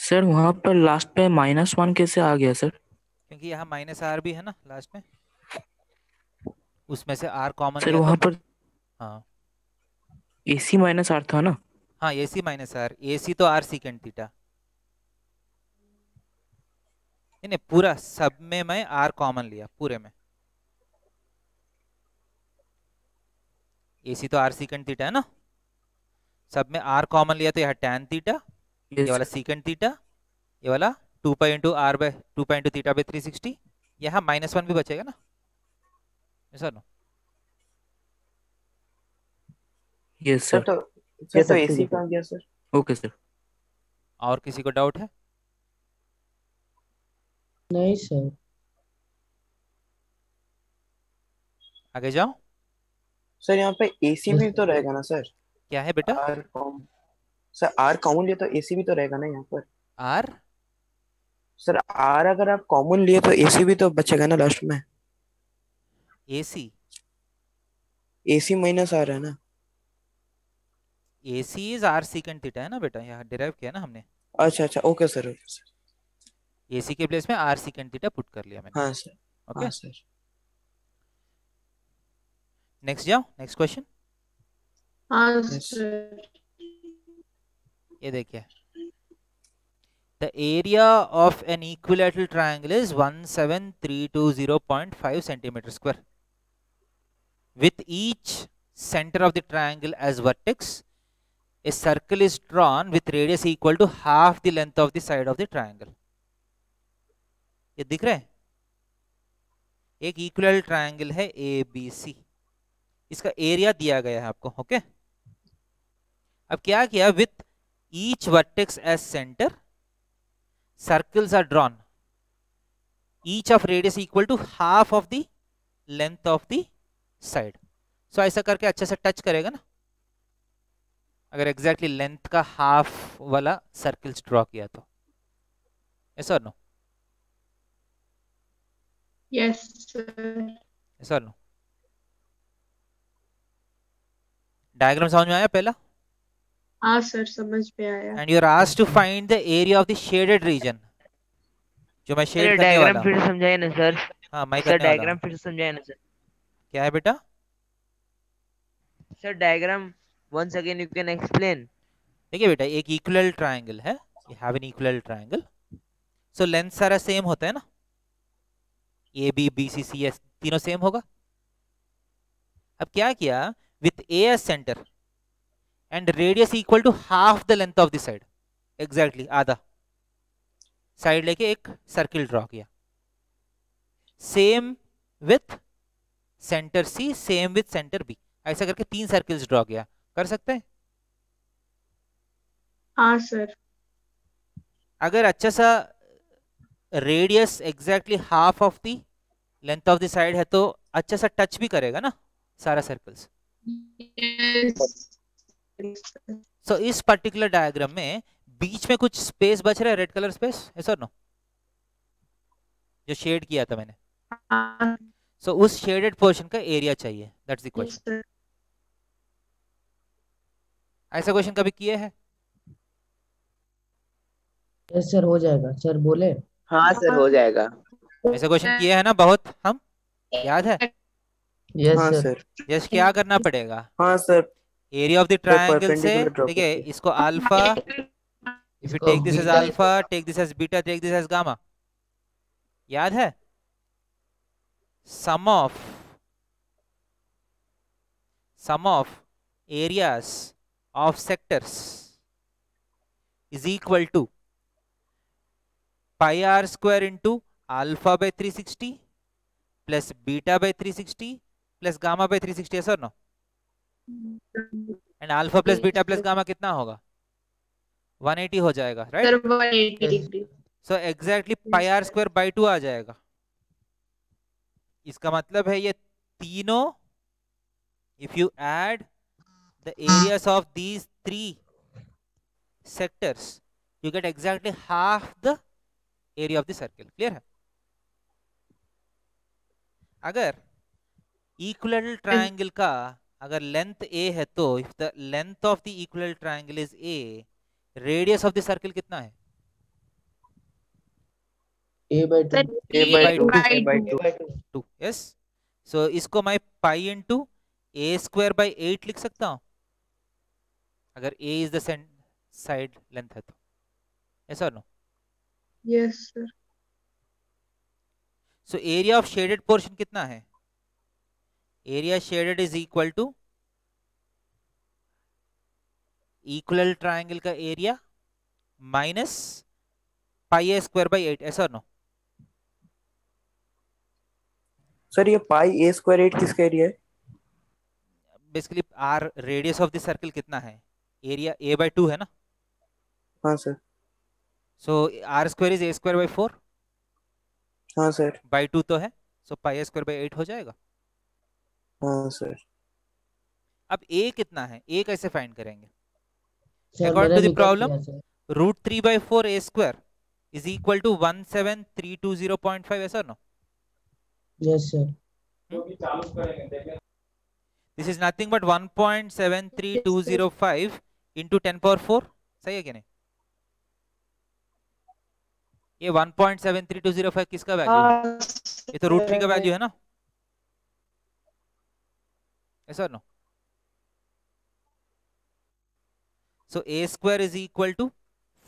सर वहाँ पर लास्ट पे माइनस वन कैसे आ गया सर? क्योंकि यहाँ माइनस आर भी है ना लास्ट में। उसमें से आर कॉमन सर वहाँ पर हाँ। ए सी माइनस आर था ना? हाँ A C minus r A C तो आर सीकेंड थीटा नहीं नहीं पूरा सब में मैं आर कॉमन लिया पूरे में। ए सी तो आर सीकेंड थीटा है ना? सब में आर कॉमन लिया तो यह टैन थीटा ये वाला सीकेंड थीटा ये वाला two pi into R by two pi into theta by three sixty यहाँ माइनस वन भी बचेगा ना? सर नो यस सर तो तो है। गया ओके सर और किसी को डाउट है? नहीं सर आगे जाओ। सर यहाँ पे ए सी Yes, भी तो रहेगा ना सर क्या है बेटा? आर कॉम सर आर कॉमन लिया तो ए सी भी तो रहेगा ना यहाँ पर। आर सर आर अगर आप कॉमन लिए तो ए सी भी तो बचेगा ना लास्ट में। A C A C minus are है ना। A C is R secant theta है ना बेटा यहाँ डिराइव किया ना हमने। अच्छा अच्छा okay sir okay sir A C के प्लेस में आर सीकेंड थीटा पुट कर लिया मैंने। हाँ सर ओके हाँ सर नेक्स्ट जाओ नेक्स्ट क्वेश्चन हाँ सर ये देखिए। The area of an equal triangle is 17320.5 centimetre square with each centre of the triangle as vertex a circle is drawn with radius equal to half the length of the side of the triangle ये दिख रहे है? एक equal triangle है A B C इसका area दिया गया है आपको ओके okay? अब क्या किया? With each vertex as center circles are drawn each of radius equal to half of the length of the side so ऐसा करके अच्छे से टच करेगा ना अगर एग्जैक्टली exactly लेंथ का हाफ़ वाला सर्कल्स ड्रॉ किया तो ऐसा नो यस सर ऐसा नो डायग्राम समझ में आया पहला हाँ सर समझ में आया। And you are asked to find the area of the shaded region जो मैं शेड करने वाला डायग्राम फिर समझाइए ना सर हाँ मैं सर डायग्राम फिर समझाइए ना सर क्या है बेटा? Sir diagram once again you can explain. देखिए बेटा एक इक्वल ट्रायंगल है। You have an equal triangle so length सारा सेम होता है ना? A B B C C S तीनों सेम होगा। अब क्या किया? With A as centre and radius equal to half the length of the side exactly आधा। साइड लेके एक सर्किल ड्रॉ किया। Same with centre C same with centre B ऐसा करके तीन सर्किल्स ड्रॉ किया। कर सकते हैं? हाँ सर अगर अच्छा सा radius exactly half of the length of the side है तो अच्छा सा टच भी करेगा ना सारा सर्कल्स यस सो इस पर्टिकुलर डायग्राम में बीच में कुछ स्पेस बच रहा है? रेड कलर स्पेस है सर नो जो शेड किया था मैंने। सो so, उस शेडेड पोर्शन का एरिया चाहिए। दैट्स द क्वेश्चन ऐसा क्वेश्चन कभी किए है? यस सर हो जाएगा। सर बोले। हाँ सर हो जाएगा। ऐसा क्वेश्चन किए है ना बहुत? हम? याद है? यस हाँ सर सर यस क्या करना पड़ेगा? हाँ sir area of the triangle से ठीक है। इसको alpha if you take this as alpha take this as beta take this as gamma याद है? Sum of sum of areas of sectors is equal to pi R square into alpha by 360 plus beta by 360 plus gamma by 360 sixty sir ना and alpha plus beta plus gamma कितना होगा? 180 हो जाएगा right so exactly pi R square by two आ जाएगा। इसका मतलब है ये तीनों if you add the areas of these three sectors you get exactly half the area of the circle clear है? अगर इक्वल ट्राइंगल का अगर लेंथ ए है तो if the length of the equal triangle is a radius of the circle कितना है? A by sir 2 a by A 2 by a by two. 2 two yes so इसको मैं pi into A square by eight लिख सकता हूँ? अगर A is the side length है तो। ऐसा no yes sir so area of shaded portion कितना है? Area shaded is equal to equal triangle का area minus pi A square by eight ऐसा नो सर ये पाई ए स्क्वायर एट किसका area है? Basically R radius of the circle कितना है? Area A by two है ना? हाँ sir so R square is A square by four हाँ सर बाई टू तो है. So pi square by eight हो जाएगा? हाँ सर। अब ए कितना है? ए कैसे फाइंड करेंगे? problem, लिया, sir. Root three by four A square is equal to one seven three two zero point five ऐसा no yes sir this is nothing but one point seven three two zero five into ten power four सही है कि नहीं? ये one point seven three two zero five किसका value है? हाँ ये तो रूट थ्री का वैल्यू है ना? ऐसा no so a square is equal to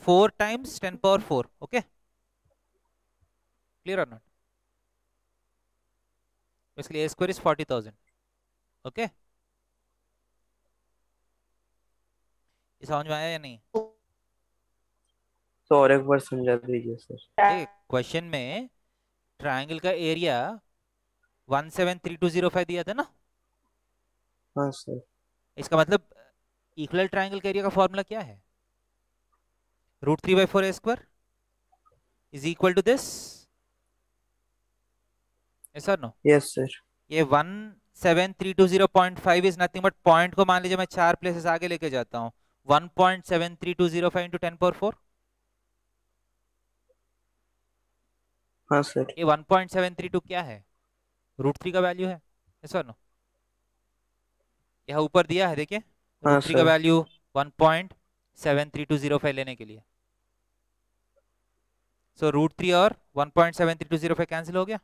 4 times 10 power 4 okay clear or not basically a square is 40000 okay ये समझ में आया या नहीं तो और एक बार समझा दीजिए सर क्वेश्चन में ट्रायंगल का एरिया 173205 दिया था ना हाँ सर इसका मतलब इक्वल ट्रायंगल का एरिया का फॉर्मूला क्या है? Root three by four A square is equal to this yes sir ये one seven three two zero point five is nothing but point को मान लीजिए मैं चार प्लेसेस आगे लेके जाता हूँ। One point seven three two zero five into ten power four हाँ सर। ये one point seven three two क्या है? रूट थ्री का वैल्यू है? सर नो यहाँ ऊपर दिया है देखिए। हाँ रूट थ्री का value one point seven three two zero five लेने के लिए। सो रूट थ्री और one point seven three two zero five cancel हो गया।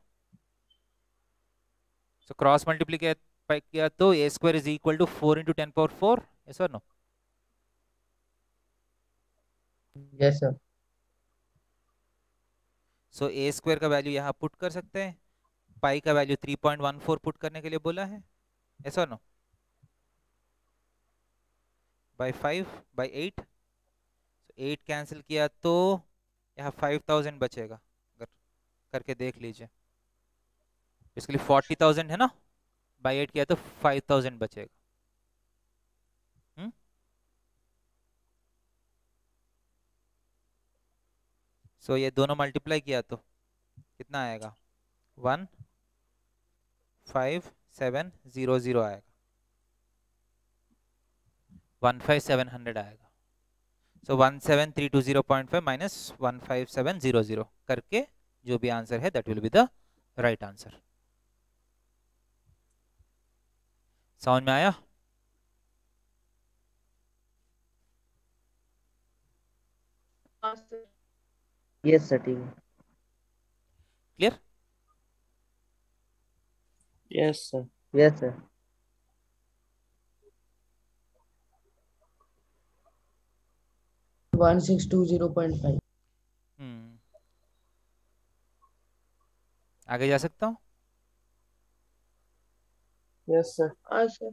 सो क्रॉस मल्टीप्लीकेट किया तो A square is equal to four into ten power four sir no yes sir so A square का value यहाँ put कर सकते हैं। पाई का value three point one four put करने के लिए बोला है ऐसा no by five by eight eight cancel किया तो यहाँ फाइव थाउज़ेंड बचेगा। अगर करके देख लीजिए। इसके लिए फोर्टी थाउज़ेंड है ना? बाई एट किया तो फाइव थाउज़ेंड बचेगा। हम्म? सो ये दोनों मल्टीप्लाई किया तो कितना आएगा? One five seven zero zero आएगा। वन फाइव सेवन हंड्रेड आएगा। So one seven three two zero point five minus one five seven zero zero करके जो भी आंसर है that will be the right answer समझ में आया? यस सर ठीक है। Clear yes sir yes sir one six two zero point five hmm आगे जा सकता हूँ यस सर हाँ सर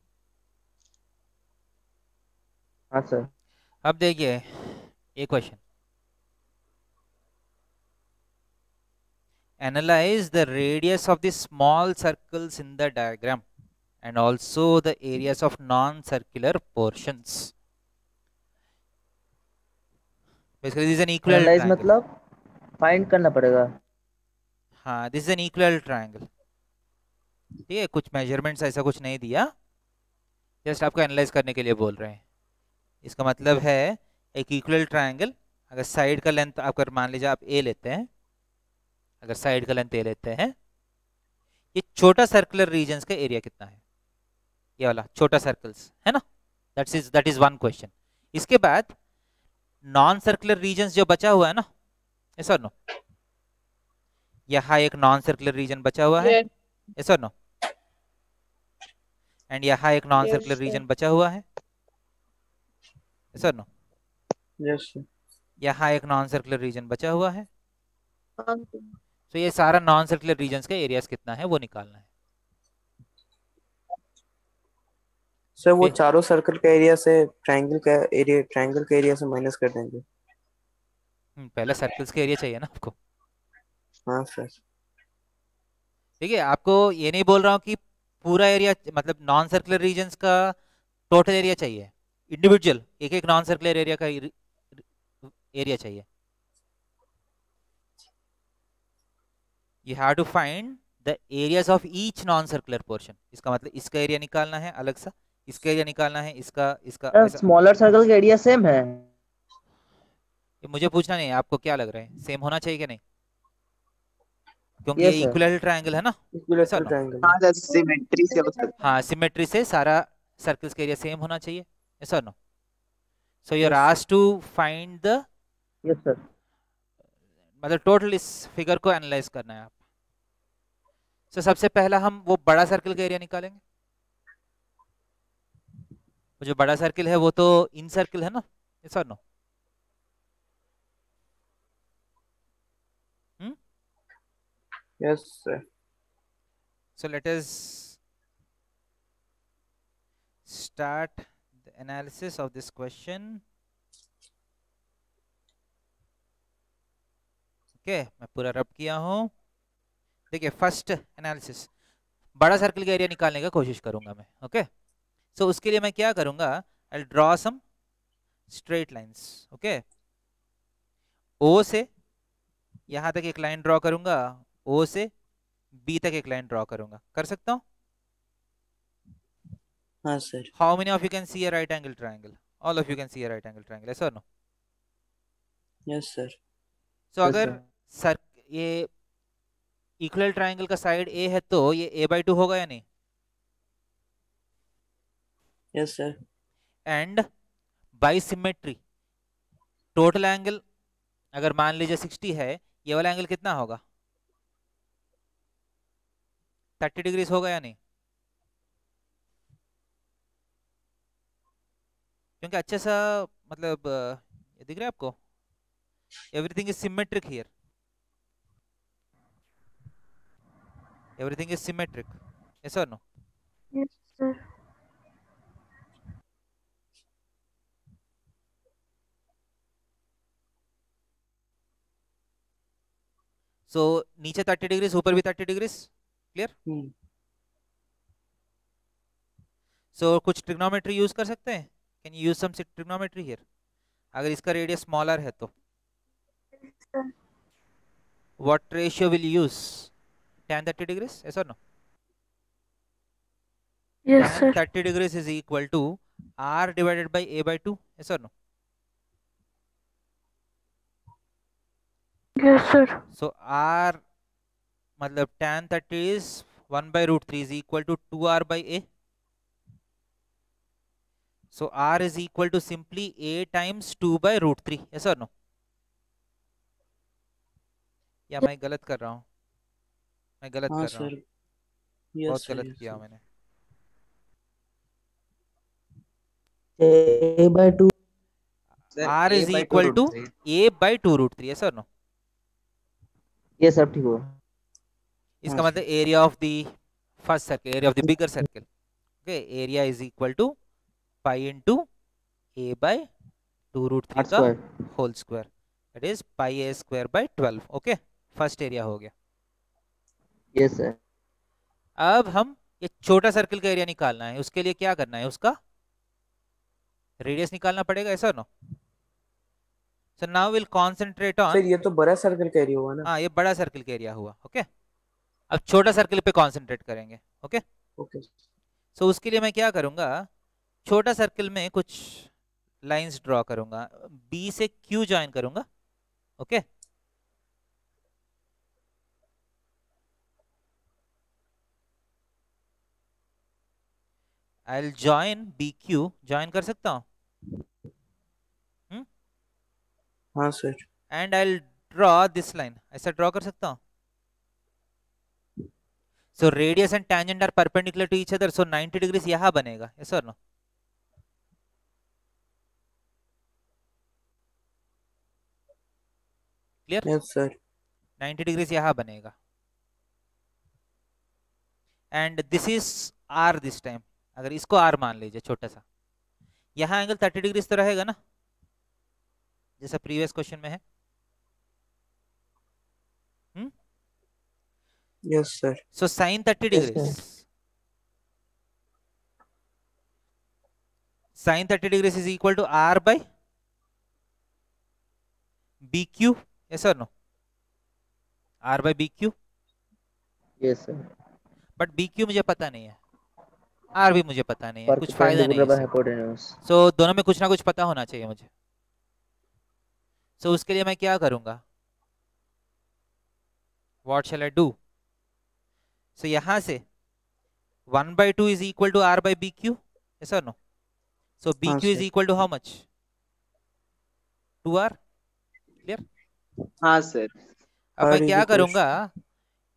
हाँ सर अब देखिए ये question analyze the radius of the small circles in the diagram and also the areas of non-circular portions basically this is an equilateral analyse मतलब फाइंड करना पड़ेगा। हाँ this is an equal triangle ठीक है कुछ मेजरमेंट्स ऐसा कुछ नहीं दिया। जस्ट आपको एनालाइज करने के लिए बोल रहे हैं। इसका मतलब है एक इक्वल ट्रायंगल अगर साइड का लेंथ आप अगर मान लीजिए आप ए लेते हैं अगर साइड का लेंथ ए लेते हैं ये छोटा सर्कुलर रीजन का एरिया कितना है? ये वाला छोटा सर्कल्स है ना? That's is that is one question इसके बाद नॉन सर्कुलर रीजन जो बचा हुआ है ना? यस और नो यहाँ एक नॉन सर्कुलर रीजन बचा हुआ है? यस और नो एंड यहाँ एक नॉन सर्कुलर रीजन बचा हुआ है? यस और नो यस यहाँ एक नॉन सर्कुलर रीजन बचा हुआ है? हाँ सर तो ये सारा नॉन सर्कुलर रीजन्स का एरियाज़ कितना है वो निकालना है। सर वो चारों सर्कल का एरिया से ट्रायंगल का एरिया ट्रायंगल का एरिया से माइनस कर देंगे। हम्म, पहले सर्कल्स का एरिया चाहिए ना आपको। हाँ सर ठीक है आपको ये नहीं बोल रहा हूँ कि पूरा एरिया मतलब नॉन सर्कुलर रीजन्स का टोटल एरिया चाहिए। इंडिविजुअल एक एक नॉन सर्कुलर एरिया का एरिया चाहिए। You have to find the areas of each non circular portion इसका मतलब इसका एरिया निकालना है अलग सा। इसका एरिया निकालना है इसका इसका स्मॉलर सर्कल का एरिया सेम है। ये मुझे पूछना नहीं आपको क्या लग रहा है? सेम होना चाहिए कि नहीं? क्योंकि Yes, ये. इक्विलेटरल ट्रायंगल है ना? इक्विलेटरल ट्रायंगल हाँ सिमेट्री से हो हाँ। सिमेट्री से सारा सर्कल्स का एरिया सेम होना चाहिए। Yes or no so you are asked to find the yes sir मतलब टोटल इस फिगर को एनालाइज करना है आप। सो so, सबसे पहला हम वो बड़ा सर्कल का एरिया निकालेंगे। वो जो बड़ा सर्किल है वो तो इन सर्किल है ना? Yes or no yes sir So let us start the analysis of this question. Okay, मैं पूरा रब किया हूँ। देखिए फ़र्स्ट एनालिसिस बड़ा सर्कल का एरिया निकालने का कोशिश करूँगा मैं ओके सो so, उसके लिए मैं क्या करूँगा? I draw some straight lines okay O से यहाँ तक एक लाइन ड्रॉ करूँगा ओ से बी तक एक लाइन ड्रॉ करूँगा। कर सकता हूँ? हाँ sir many of you can see a right angle triangle? All of you can see a right angle triangle yes or no? Yes sir Yes, अगर सर ये इक्वल ट्रायंगल का साइड ए है तो ये ए बाई टू होगा या नहीं? Yes sir and by symmetry total angle अगर मान लीजिए 60 है ये वाला एंगल कितना होगा? 30 डिग्रीज होगा या नहीं? क्योंकि अच्छे सा मतलब ये दिख रहा है आपको? Everything is symmetric here everything is symmetric yes or no Yes, sir. So so, नीचे थर्टी डिग्री ऊपर भी थर्टी डिग्रीज क्लियर सो कुछ ट्रिग्नोमेट्री यूज़ कर सकते हैं? Can use some trigonometry here अगर इसका रेडियस स्मॉलर है तो। What ratio will use tan thirty degree ऐसा no thirty degrees is equal to r divided by a by two ऐसा no Yes, sir. so r मतलब tan 30 is 1 by root 3 is equal to 2r by a so r is equal to simply a times 2 by root 3 yes or no या मैं गलत कर रहा हूँ मैं गलत हाँ कर रहा हूँ सर बहुत गलत किया मैंने a by two r is equal to a by 2 root 3 yes or no ये सब ठीक हुआ। इसका हाँ, मतलब area of the first circle area of the bigger circle okay area is equal to pi into a by 2 root three का whole square that is pi a square by 12 okay first area हो गया। Yes sir अब हम ये छोटा circle का area निकालना है। उसके लिए क्या करना है? उसका रेडियस निकालना पड़ेगा ऐसा no so now will concentrate on sir ये तो बड़ा सर्कल का एरिया हुआ ना? हाँ ये बड़ा सर्कल का एरिया हुआ ओके अब छोटा सर्कल पे कॉन्सेंट्रेट करेंगे ओके ओके सो उसके लिए मैं क्या करूँगा छोटा सर्कल में कुछ लाइंस ड्रॉ करूँगा बी से क्यू ज्वाइन करूँगा okay I will join B Q join कर सकता हूँ? हाँ sir and I draw this line ऐसा ड्रॉ कर सकता हूँ? So radius and tangent are perpendicular to each other so 90 degrees यहाँ बनेगा. Yes or no? Clear yes sir 90 degrees यहाँ बनेगा. And this is r this time अगर इसको आर मान लीजिए छोटा सा. यहाँ एंगल 30 डिग्रीज तो रहेगा ना? जैसा प्रीवियस क्वेश्चन में है? Yes sir So sine 30 Yes, degrees. Sine 30 degrees is equal to R by BQ. Yes or no? R by BQ. Yes sir But BQ मुझे पता नहीं है। आर भी मुझे पता नहीं है। कुछ फ़ायदा नहीं है सो so, दोनों में कुछ ना कुछ पता होना चाहिए मुझे। सो so, उसके लिए मैं क्या करूँगा? What shall I do? So यहाँ से one by two is equal to r by B Q yes no so so हाँ, bq is sir. equal to how much? 2r हाँ सर अब मैं क्या करूँगा?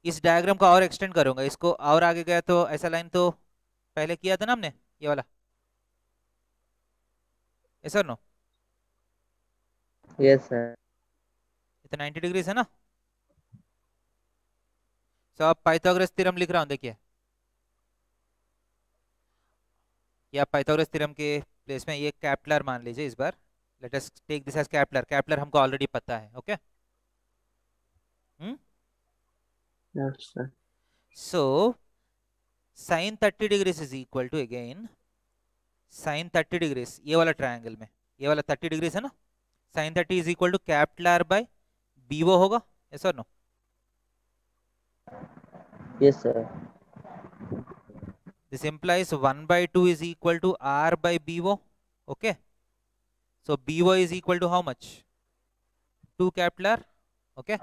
इस डायग्राम को और एक्सटेंड करूँगा। इसको और आगे गया तो ऐसा लाइन तो पहले किया था ना हमने? ये वाला? Yes or यस सर ये तो 90 डिग्रीज है ना? सो अब पाइथागोरस थ्योरम लिख रहा हूँ देखिए। या पाइथागोरस थ्योरम के प्लेस में ये कैप्लर मान लीजिए इस बार। Let us take this as capital R capital R हमको ऑलरेडी पता है okay yes sir so sin 30 degrees is equal to again sin 30 degrees ये वाला ट्रायंगल में। ये वाला 30 डिग्रीज है ना? Sine thirty is equal to capital R by B O होगा? Yes or no yes sir this implies one by two is equal to R by B O okay so B O is equal to how much two capital R okay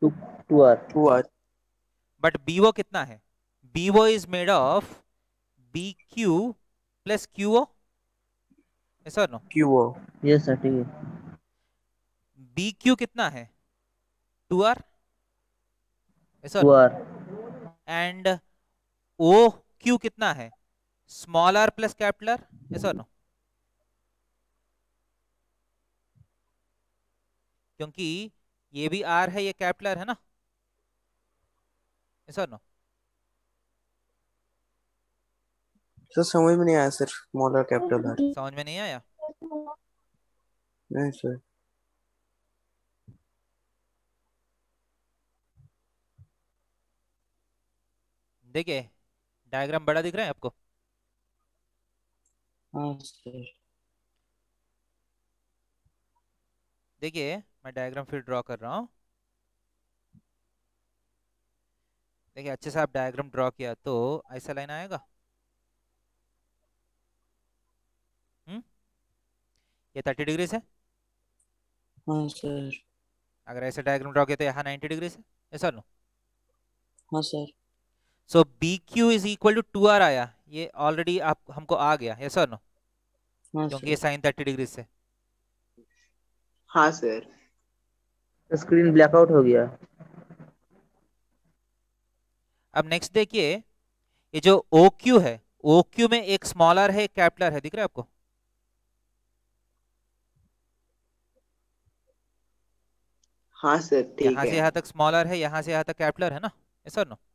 two two R two R but B O कितना है? B O is made of B Q plus Q O yes or no Q O yes sir ठीक है। B Q कितना है? Two R? And O Q कितना है? Small r plus capital R? Yes or no क्योंकि ये भी r है ये कैपिटल आर है ना? यस और नो सर समझ में नहीं आया सर स्मॉल और कैपिटल आर। समझ में नहीं आया? नहीं सर। देखिए डायग्राम बड़ा दिख रहा है आपको? हाँ सर देखिए मैं डायग्राम फिर ड्रॉ कर रहा हूँ। देखिए अच्छे से आप डायग्राम ड्रॉ किया तो ऐसा लाइन आएगा। हम्म? ये थर्टी डिग्री से हाँ सर अगर ऐसे डायग्राम ड्रॉ किया तो यहाँ नाइन्टी डिग्री से ऐसा नो? हाँ sir so B Q is equal to two R आया। ये ऑलरेडी आप हमको आ गया। ऐसा नो हाँ क्योंकि ये साइन थर्टी डिग्री से। हाँ सर स्क्रीन ब्लैकआउट हो गया। अब नेक्स्ट देखिए ये जो ओ क्यू है ओ क्यू में एक स्मॉल आर है एक कैपिटल आर है। दिख रहा है आपको? हाँ सर ठीक यहाँ से है। यहाँ तक स्मॉल आर है यहाँ से यहाँ तक कैपिटल आर है ना? ऐसा नो हाँ सर हाँ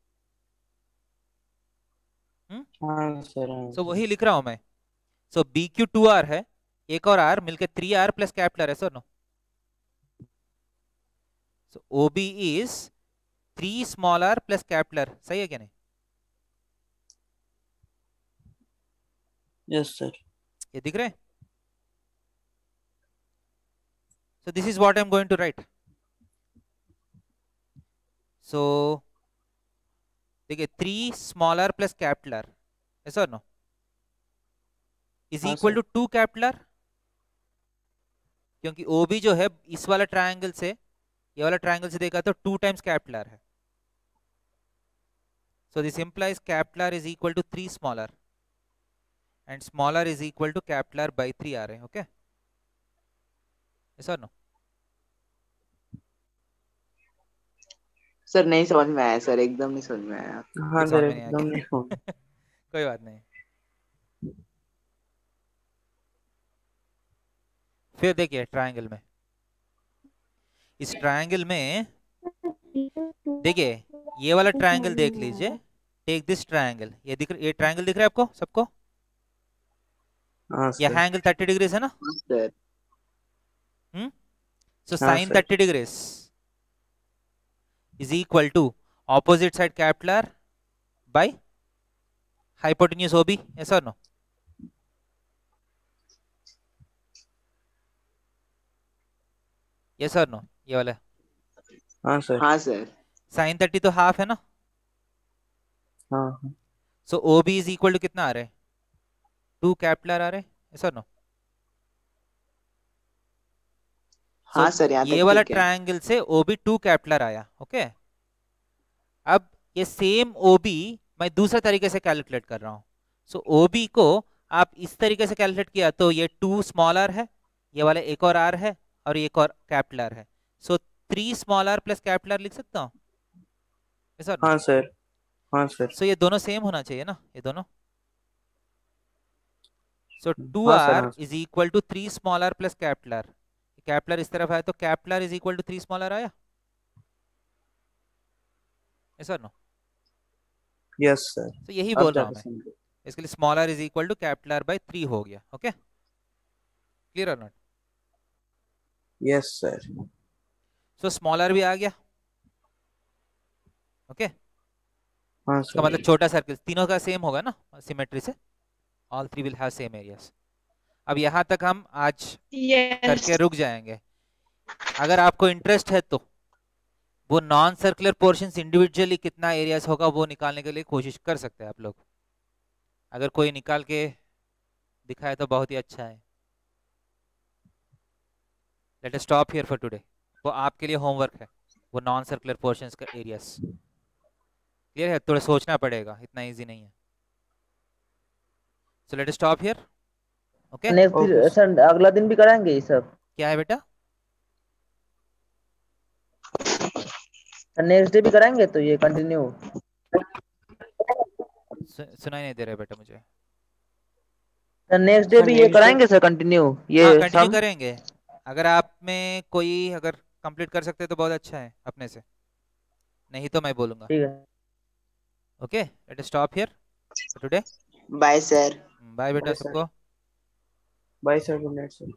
सो वही लिख रहा हूँ मैं। So B Q two R है। एक और आर मिलके थ्री आर प्लस कैपिटल है sir no so O B is three small r plus capital सही है क्या नहीं? यस सर ये दिख रहे हैं? So this is what i'm going to write so देखिए three small r plus capital R ऐसा नो इज़ हाँ, equal sir. To two capital R क्योंकि ओ बी जो है इस वाला ट्रायंगल से ये वाला ट्रायंगल से देखा तो टू टाइम्स कैपिटल आर है। So this implies capital R is equal to 3 small r and small r is equal to capital R by 3 r है okay? Yes or no? Sir नहीं समझ में आया सर एकदम नहीं समझ में आया। हाँ सर समझ में नहीं आ एकदम नहीं कोई बात नहीं। फिर देखिए ट्रायंगल में। इस ट्रायंगल में देखिए ये वाला ट्रायंगल देख लीजिए। टेक दिस ट्रायंगल ये दिख ये ट्रायंगल दिख रहा है आपको सबको? हाँ ये सर एंगल 30 डिग्रीज है ना? हाँ, sin sir. 30 degrees is equal to opposite side capital R by hypotenuse OB yes or no? Yes or no? ये वाला? हाँ सर हाँ सर sin 30 तो हाफ़ है ना? हाँ हाँ. So OB is equal to कितना आ रहा है? टू कैपिटल आ रहा है yes or no? हाँ सर ये वाला ट्रायंगल से OB टू कैपिटलर आया ओके अब ये सेम OB मैं दूसरा तरीके से कैलकुलेट कर रहा हूँ। सो OB को आप इस तरीके से कैलकुलेट किया तो ये टू स्मॉल आर है ये वाला एक और आर है और एक और कैपिटलर है। So three small r plus capital R लिख सकता हूँ? सर हाँ सर हाँ सर सो ये दोनों सेम होना चाहिए ना ये दोनों? So two R is equal to three small r plus capital R capital R इस तरफ़ आया तो capital R is equal to three small r आया? सर नो यस सर तो यही बोल रहा हूँ इसके लिए small r is equal to capital R by three हो गया okay clear or not yes sir so small r भी आ गया ओके okay? हाँ इसका मतलब छोटा सर्कल तीनों का सेम होगा ना सिमेट्री से? All three will have same areas अब यहाँ तक हम आज यस करके रुक जाएँगे। अगर आपको इंटरेस्ट है तो। वो नॉन सर्कुलर पोर्शन इंडिविजुअली कितना एरियाज़ होगा वो निकालने के लिए कोशिश कर सकते हैं आप लोग। अगर कोई निकाल के दिखाए तो बहुत ही अच्छा है। Let stop here for today वो आपके लिए होमवर्क है वो नॉन सर्कुलर पोर्शंस का एरियाज़ क्लियर है? थोड़ा सोचना पड़ेगा इतना ईजी नहीं है। So let stop here okay sir अगला दिन भी कराएँगे ये सब। क्या है बेटा? नेक्स्ट डे भी कराएँगे तो ये कंटिन्यू सुनाई नहीं दे रहा बेटा मुझे। नेक्स्ट डे भी ये कराएँगे सर कंटिन्यू ये हाँ कंटिन्यू करेंगे। अगर आप में कोई अगर कंप्लीट कर सकते हैं तो बहुत अच्छा है अपने से। नहीं तो मैं बोलूँगा। ठीक है। Okay let stop here today bye sir bye बेटा सबको। Bye sir good night sir